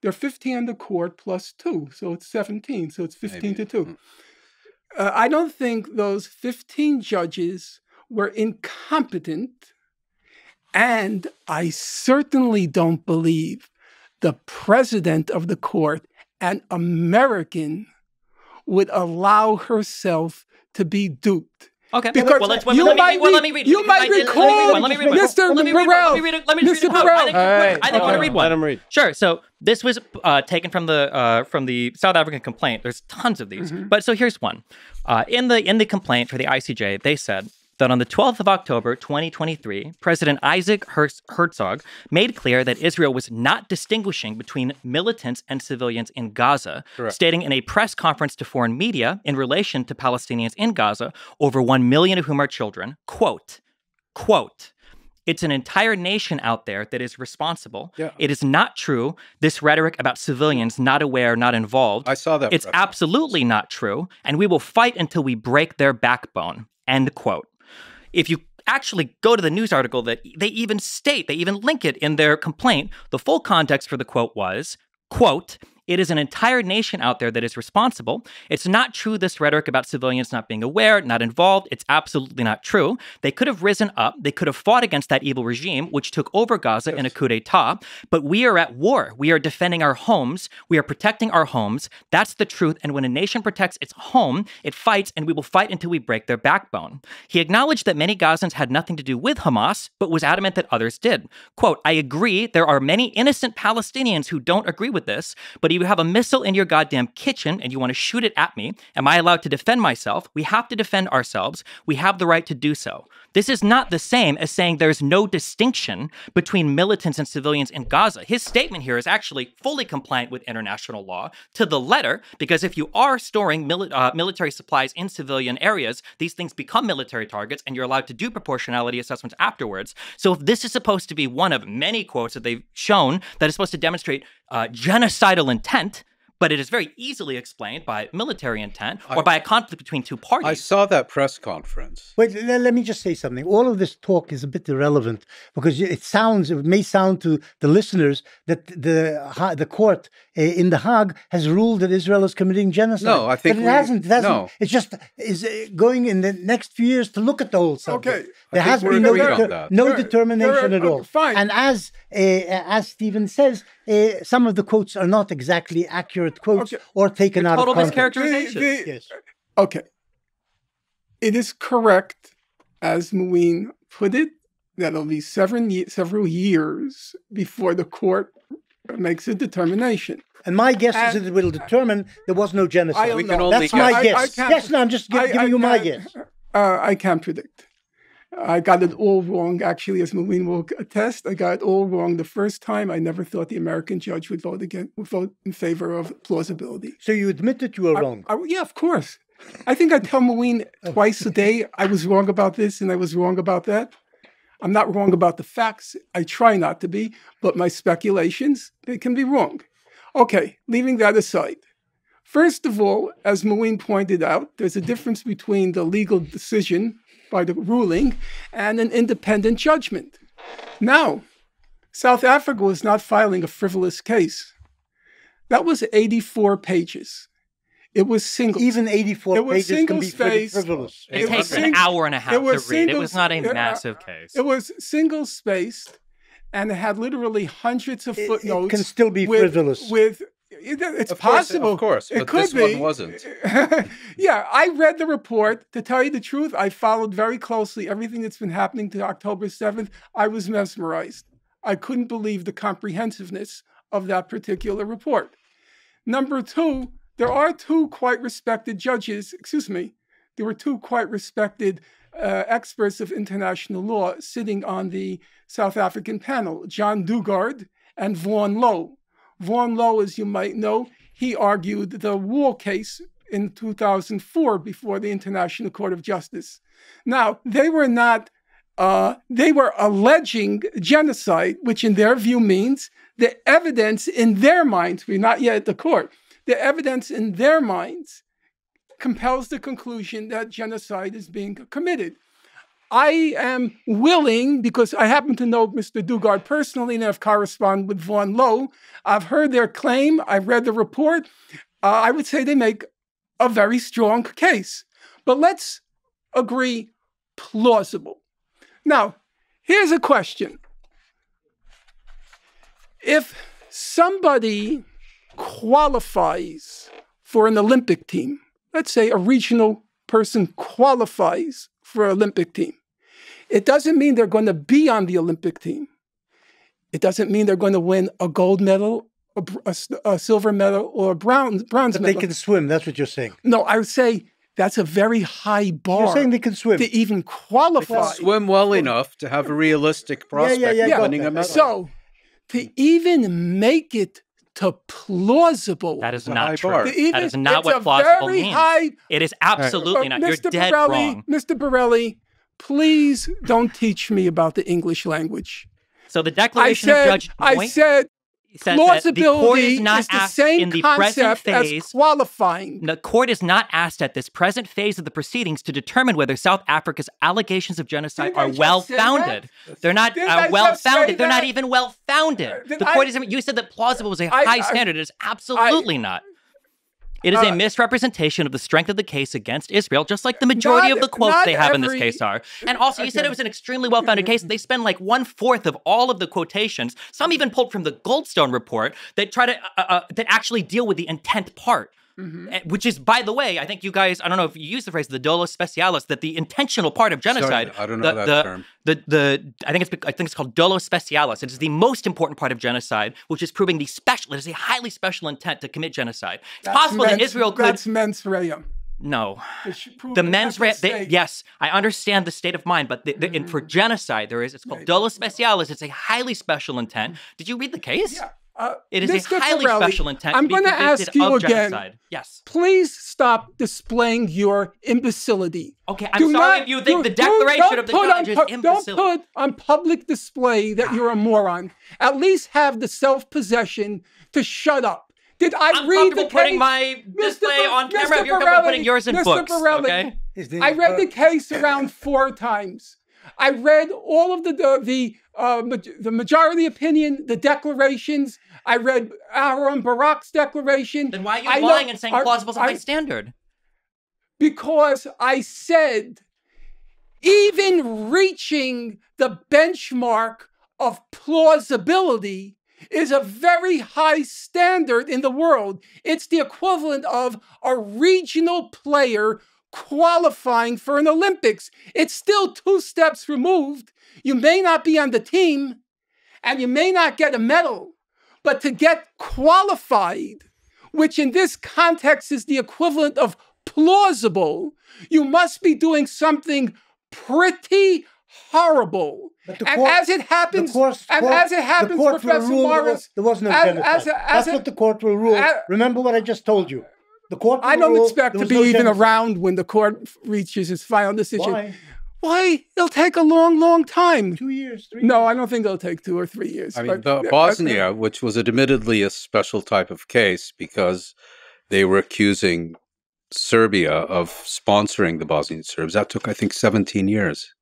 There are 15 on the court plus 2, so it's 17, so it's 15 Maybe. to 2. Mm. uh, I don't think those 15 judges were incompetent. And I certainly don't believe the president of the court, an American, would allow herself to be duped. Okay. Because well, let's, you let me, might well, read- let me read. you let me- might recall, well, let me read one. Mr. Well, let me read one. Let me read it. Let me just Mr. read. I think, Burrell. I think I want to read one. Let him read. Sure. So this was uh, taken from the uh, from the South African complaint. There's tons of these, Mm-hmm. but so here's one. Uh, in the in the complaint for the ICJ, they said that on the 12th of October 2023, President Isaac Herzog made clear that Israel was not distinguishing between militants and civilians in Gaza, Correct. stating in a press conference to foreign media in relation to Palestinians in Gaza, over 1 million of whom are children, quote, quote, it's an entire nation out there that is responsible. Yeah. It is not true. This rhetoric about civilians not aware, not involved. I saw that. It's absolutely not true. And we will fight until we break their backbone. End quote. If you actually go to the news article that they even state, they even link it in their complaint, the full context for the quote was, quote, it is an entire nation out there that is responsible. It's not true, this rhetoric about civilians not being aware, not involved. It's absolutely not true. They could have risen up. They could have fought against that evil regime, which took over Gaza in a coup d'etat. But we are at war. We are defending our homes. We are protecting our homes. That's the truth. And when a nation protects its home, it fights, and we will fight until we break their backbone. He acknowledged that many Gazans had nothing to do with Hamas, but was adamant that others did. Quote, I agree, there are many innocent Palestinians who don't agree with this, but you have a missile in your goddamn kitchen and you want to shoot it at me, am I allowed to defend myself? We have to defend ourselves. We have the right to do so. This is not the same as saying there's no distinction between militants and civilians in Gaza. His statement here is actually fully compliant with international law to the letter, because if you are storing mili- uh, military supplies in civilian areas, these things become military targets and you're allowed to do proportionality assessments afterwards. So if this is supposed to be one of many quotes that they've shown that is supposed to demonstrate uh, genocidal intent, but it is very easily explained by military intent or by a conflict between two parties. I saw that press conference. Wait, le- let me just say something. All of this talk is a bit irrelevant because it sounds, it may sound to the listeners that the the court uh, in The Hague has ruled that Israel is committing genocide. No, I think but it we- hasn't. It hasn't. no. It's just is uh, going in the next few years to look at the whole subject. Okay. There think has been no, agreed deter- no There- determination there at are- all. fine. And as uh, as Steven says, uh, some of the quotes are not exactly accurate quotes Okay. or taken out Total of context. mischaracterization. The- the- Yes. Okay. It is correct, as Mouin put it, that it'll be seven, ye- several years before the court makes a determination. And my guess is that it will determine there was no genocide. I We don't can know. only That's guess. my I- I guess. yes, no, I'm just gi- giving I you my can't- guess. Uh, I can't predict. I got it all wrong, actually, as Mouin will attest. I got it all wrong the first time. I never thought the American judge would vote again, would vote in favor of plausibility. So you admit that you were I- wrong. I- yeah, of course. I think I tell Mouin oh. twice a day I was wrong about this and I was wrong about that. I'm not wrong about the facts. I try not to be, but my speculations, they can be wrong. Okay, leaving that aside. First of all, as Mouin pointed out, there's a difference between the legal decision by the ruling and an independent judgment. Now, South Africa was not filing a frivolous case. That was 84 pages. It was single. Even 84 It was pages can be single frivolous. it it takes was an sing- hour and a half to was read. It was not a uh, massive case. It was single spaced, and it had literally hundreds of It- it footnotes. can still be with, frivolous. With it- it's Of course- possible, of course, it but could this be. one wasn't. yeah, I read the report. To tell you the truth, I followed very closely everything that's been happening to October seventh. I was mesmerized. I couldn't believe the comprehensiveness of that particular report. Number two, there are two quite respected judges, excuse me, there were two quite respected uh, experts of international law sitting on the South African panel, John Dugard and Vaughan Lowe. Vaughan Lowe, as you might know, he argued the Wall case in 2004 before the International Court of Justice. Now, they were not, uh, they were alleging genocide, which in their view means the evidence in their minds, we're not yet at the court, the evidence in their minds compels the conclusion that genocide is being committed. I am willing, because I happen to know Mr. Dugard personally and have corresponded with Vaughan Lowe. I've heard their claim, I've read the report. Uh, I would say they make a very strong case. But let's agree plausible. Now, here's a question. If somebody qualifies for an Olympic team, let's say a regional person qualifies for an Olympic team, it doesn't mean they're going to be on the Olympic team. It doesn't mean they're going to win a gold medal, a, a, a silver medal, or a bronze, bronze But medal. they can swim. That's what you're saying. no, I would say that's a very high bar You're saying they can swim. to even qualify. They can Swim well enough to have a realistic prospect yeah, of winning a medal. So, to even make it to plausible, That is not true. bar. even, that is not what plausible means. high. It is absolutely Uh, not. You're Mr. dead Borelli, wrong. Mr. Borelli, please don't teach me about the English language. So the declaration said, of Judge I said says that the court plausibility is not is the same in the present concept as phase. qualifying. The court is not asked at this present phase of the proceedings to determine whether South Africa's allegations of genocide Didn't are well founded. They're not uh, well founded. They're not even well founded. The court I- is. You said that plausible was a I- high I- standard. It is absolutely not. It is Uh, a misrepresentation of the strength of the case against Israel, just like the majority Not- of the quotes they have in this case are. And also, you said it was an extremely well founded case. They spend like one fourth of all of the quotations, some even pulled from the Goldstone report, that try to uh, uh, that actually deal with the intent part. Mm-hmm. Eh, Which is, by the way, I think you guys, I don't know if you use the phrase the dolo specialis, that the intentional part of genocide. I don't know the, that the, term. The, the, I think it's, I think it's called dolo specialis. It is the most important part of genocide, which is proving the special, it is a highly special intent to commit genocide. It's That's possible that Israel could, That's mens rea. no. It should prove The mens rea, they, yes, I understand the state of mind, but the, the, in, for genocide, there is, it's called dolo specialis. It's a highly special intent. Did you read the case? Yeah. Uh, It is Mr. a highly Borelli, special intent. I'm gonna ask you of again. genocide. Yes. Please stop displaying your imbecility. Okay, I'm Do sorry not- if you think do- the declaration don't of the put judge on is pu- imbecile. Don't put on public display that you're a moron. At least have the self-possession to shut up. Did I I'm read the comfortable putting case? my display Bo- on camera Mr. if you're comfortable Borelli, putting yours in Mr. books. Borelli, Okay. I read the case around four times. I read all of the the the, uh, maj- the majority opinion, the declarations. I read Aaron Barak's declaration. Then why are you I lying and saying plausible is a high standard? because I said, even reaching the benchmark of plausibility is a very high standard in the world. It's the equivalent of a regional player qualifying for an Olympics. It's still two steps removed. You may not be on the team and you may not get a medal, but to get qualified, which in this context is the equivalent of plausible, you must be doing something pretty horrible. But the and court- as it happens, court, and court- as it happens, the court Professor Morris, was, there was no as- as as That's what the court will rule. Remember what I just told you. The court. I don't rule expect to be no even genocide. around when the court reaches its final decision. Why? Why? It'll take a long, long time. Two years, three. No, years. I don't think it'll take two or three years. I mean, the Bosnia, which was admittedly a special type of case because they were accusing Serbia of sponsoring the Bosnian Serbs, that took, I think, 17 years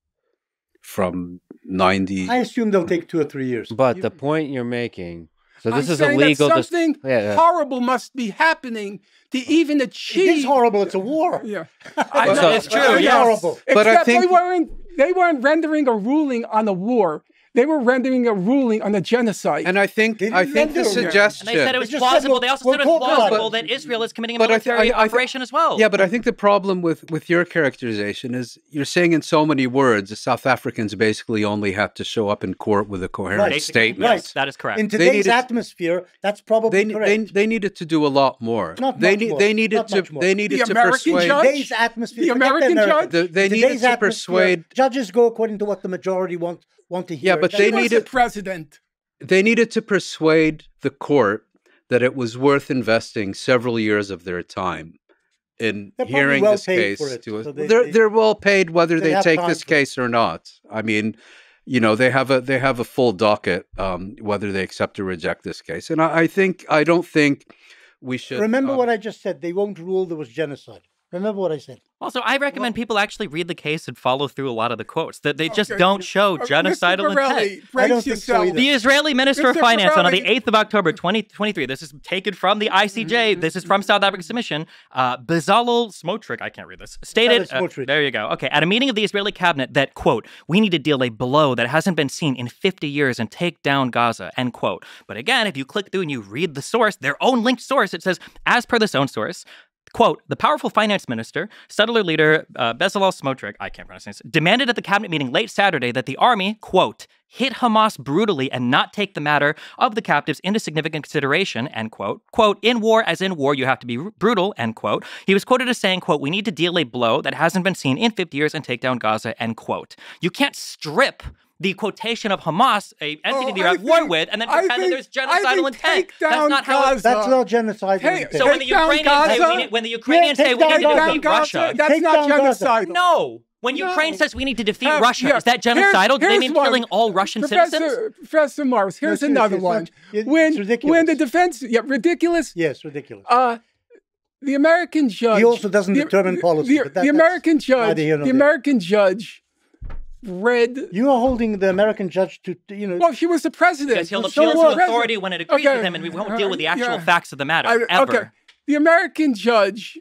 from 90. I assume they'll take two or three years. But the point you're making, so this I'm is a saying that legal. dis- something Yeah, yeah. horrible must be happening to even It achieve. It is horrible. It's a war. Yeah, But know, it's true, It's yes. horrible. But I Except think- they weren't. They weren't rendering a ruling on a war. They were rendering a ruling on a genocide. And I think I think the suggestion. And they said it was just said, plausible. we'll- they also we'll said it was talk about it. plausible that Israel is committing a But I thi- military I- I thi- operation as well. Yeah, but I think the problem with with your characterization is you're saying in so many words the South Africans basically only have to show up in court with a coherent Right. Statement. Right. That is correct. In today's needed- atmosphere, that's probably They, correct. they they needed to do a lot more. Not they much need more. they needed Not to much more. they needed The to American persuade judge? today's atmosphere. The American American. judge? The- they In needed today's to atmosphere, persuade Judges go according to what the majority want want to hear. Yeah, but That's they he what- was needed- the president. they needed to persuade the court that it was worth investing several years of their time in They're hearing well this case. it, to us. so they- they're they- they're well paid whether they they, take time this case or not. I mean, you know, they have a they have a full docket um, whether they accept or reject this case, and I, I think I don't think we should Remember uh, what I just said. They won't rule there was genocide. Remember what I said. Also, I recommend people actually read the case and follow through a lot of the quotes. That they just Okay. don't show Uh, genocidal Mr. Intent. I don't think so either. The Israeli Minister of Mr. Finance on the 8th of October 2023, this is taken from the ICJ, this is from South Africa's submission, uh, Bezalel Smotrich, I can't read this, stated, uh, there you go, okay, at a meeting of the Israeli cabinet that, quote, we need to deal a blow that hasn't been seen in 50 years and take down Gaza, end quote. But again, if you click through and you read the source, their own linked source, it says, as per this own source, Quote, the powerful finance minister, settler leader uh, Bezalel Smotrich, I can't pronounce this, demanded at the cabinet meeting late Saturday that the army, quote, hit Hamas brutally and not take the matter of the captives into significant consideration, end quote. Quote, in war, as in war, you have to be brutal, end quote. He was quoted as saying, quote, we need to deal a blow that hasn't been seen in 50 years and take down Gaza, end quote. You can't strip the quotation of Hamas, a entity Oh, that you're I at war with, and then I pretend that there's genocidal think intent. take That's down not how it Gaza. That's not genocide. Hey, intent. so when the Ukrainians say we need, when the Ukrainians take say we need to defeat Take Russia, That's Take not down genocidal. no. When No. Ukraine says we need to defeat Uh, Russia, yeah. is that Here's- genocidal? Do they mean one. killing all Russian Professor, citizens? Professor Morris, here's seriously, another it's one. not- it- when ridiculous. when the defense, yeah, ridiculous. Yes, ridiculous. Uh, the American judge. He also doesn't the- determine policy, The, but that- the American judge. neither here nor The there. American judge read. You are holding the American judge to, to, you know. Well, he was the president. Because he'll appeal what? to authority when it agrees Okay. with him, and we won't deal with the actual yeah. facts of the matter I- ever. okay. The American judge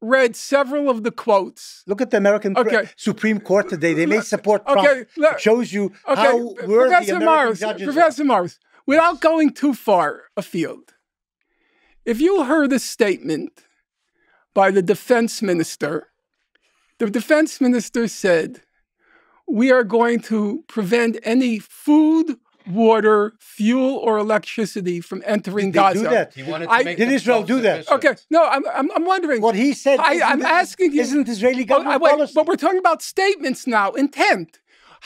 read several of the quotes. Look at the American pre- Okay. Supreme Court today. They may support Trump. Okay, look- it shows you Okay, how P- worthy Professor American Morris, judges are. Professor Morris, without going too far afield, if you heard a statement by the defense minister, the defense minister said, "We are going to prevent any food, water, fuel, or electricity from entering Did they Gaza." do that? He wanted I- to make Did Israel do that? Okay, no, I'm, I'm, I'm wondering. What he said. I, I'm it- asking you- Isn't Israeli Oh, government I- wait, policy? but we're talking about statements now, intent.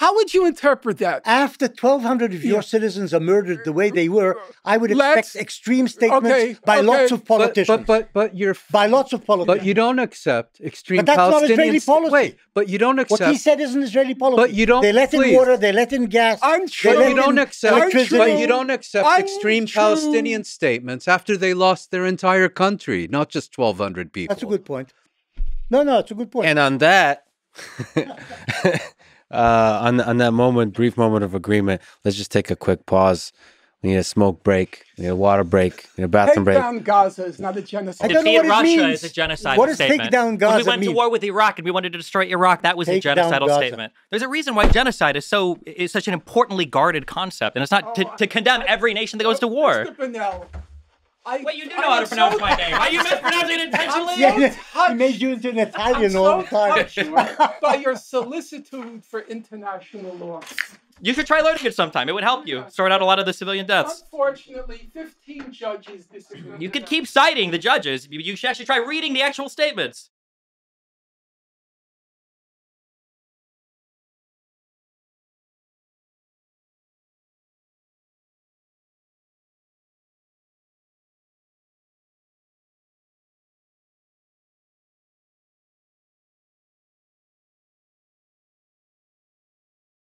How would you interpret that? After 1,200 of your Yeah. citizens are murdered the way they were, I would Let's- expect extreme statements Okay, by okay. lots of But, politicians. but but but you're by lots of politicians. but you don't accept extreme But that's not Palestinian Israeli policy. Wait, but you don't accept what he said isn't Israeli policy. But you don't- They let in water. They let in gas. Untrue. They but let you don't accept. electricity. But you don't accept extreme Untrue. Palestinian statements after they lost their entire country, not just 1,200 people. That's a good point. No, no, it's a good point. And on that, uh, on on that moment, brief moment of agreement, let's just take a quick pause. We need a smoke break. We need a water break. We need a bathroom Take break. down Gaza is not a genocide. I don't know Defeat what it Russia means. is a genocide What does statement. take down when we Gaza went to war with Iraq and we wanted to destroy Iraq, that was Take a down genocidal statement. There's a reason why genocide is so is such an importantly guarded concept, and it's not to, to condemn every nation that goes to war. Mr. Bonnell, I, Wait, you do I know how to am pronounce so- my name. Are you mispronouncing it intentionally? yeah, so yeah. touched. he made you into an I'm Italian so all the time. touched by your solicitude for international law. You should try learning it sometime. It would help you sort out a lot of the civilian deaths. Unfortunately, 15 judges disagree. You could keep citing the judges. You you should actually try reading the actual statements.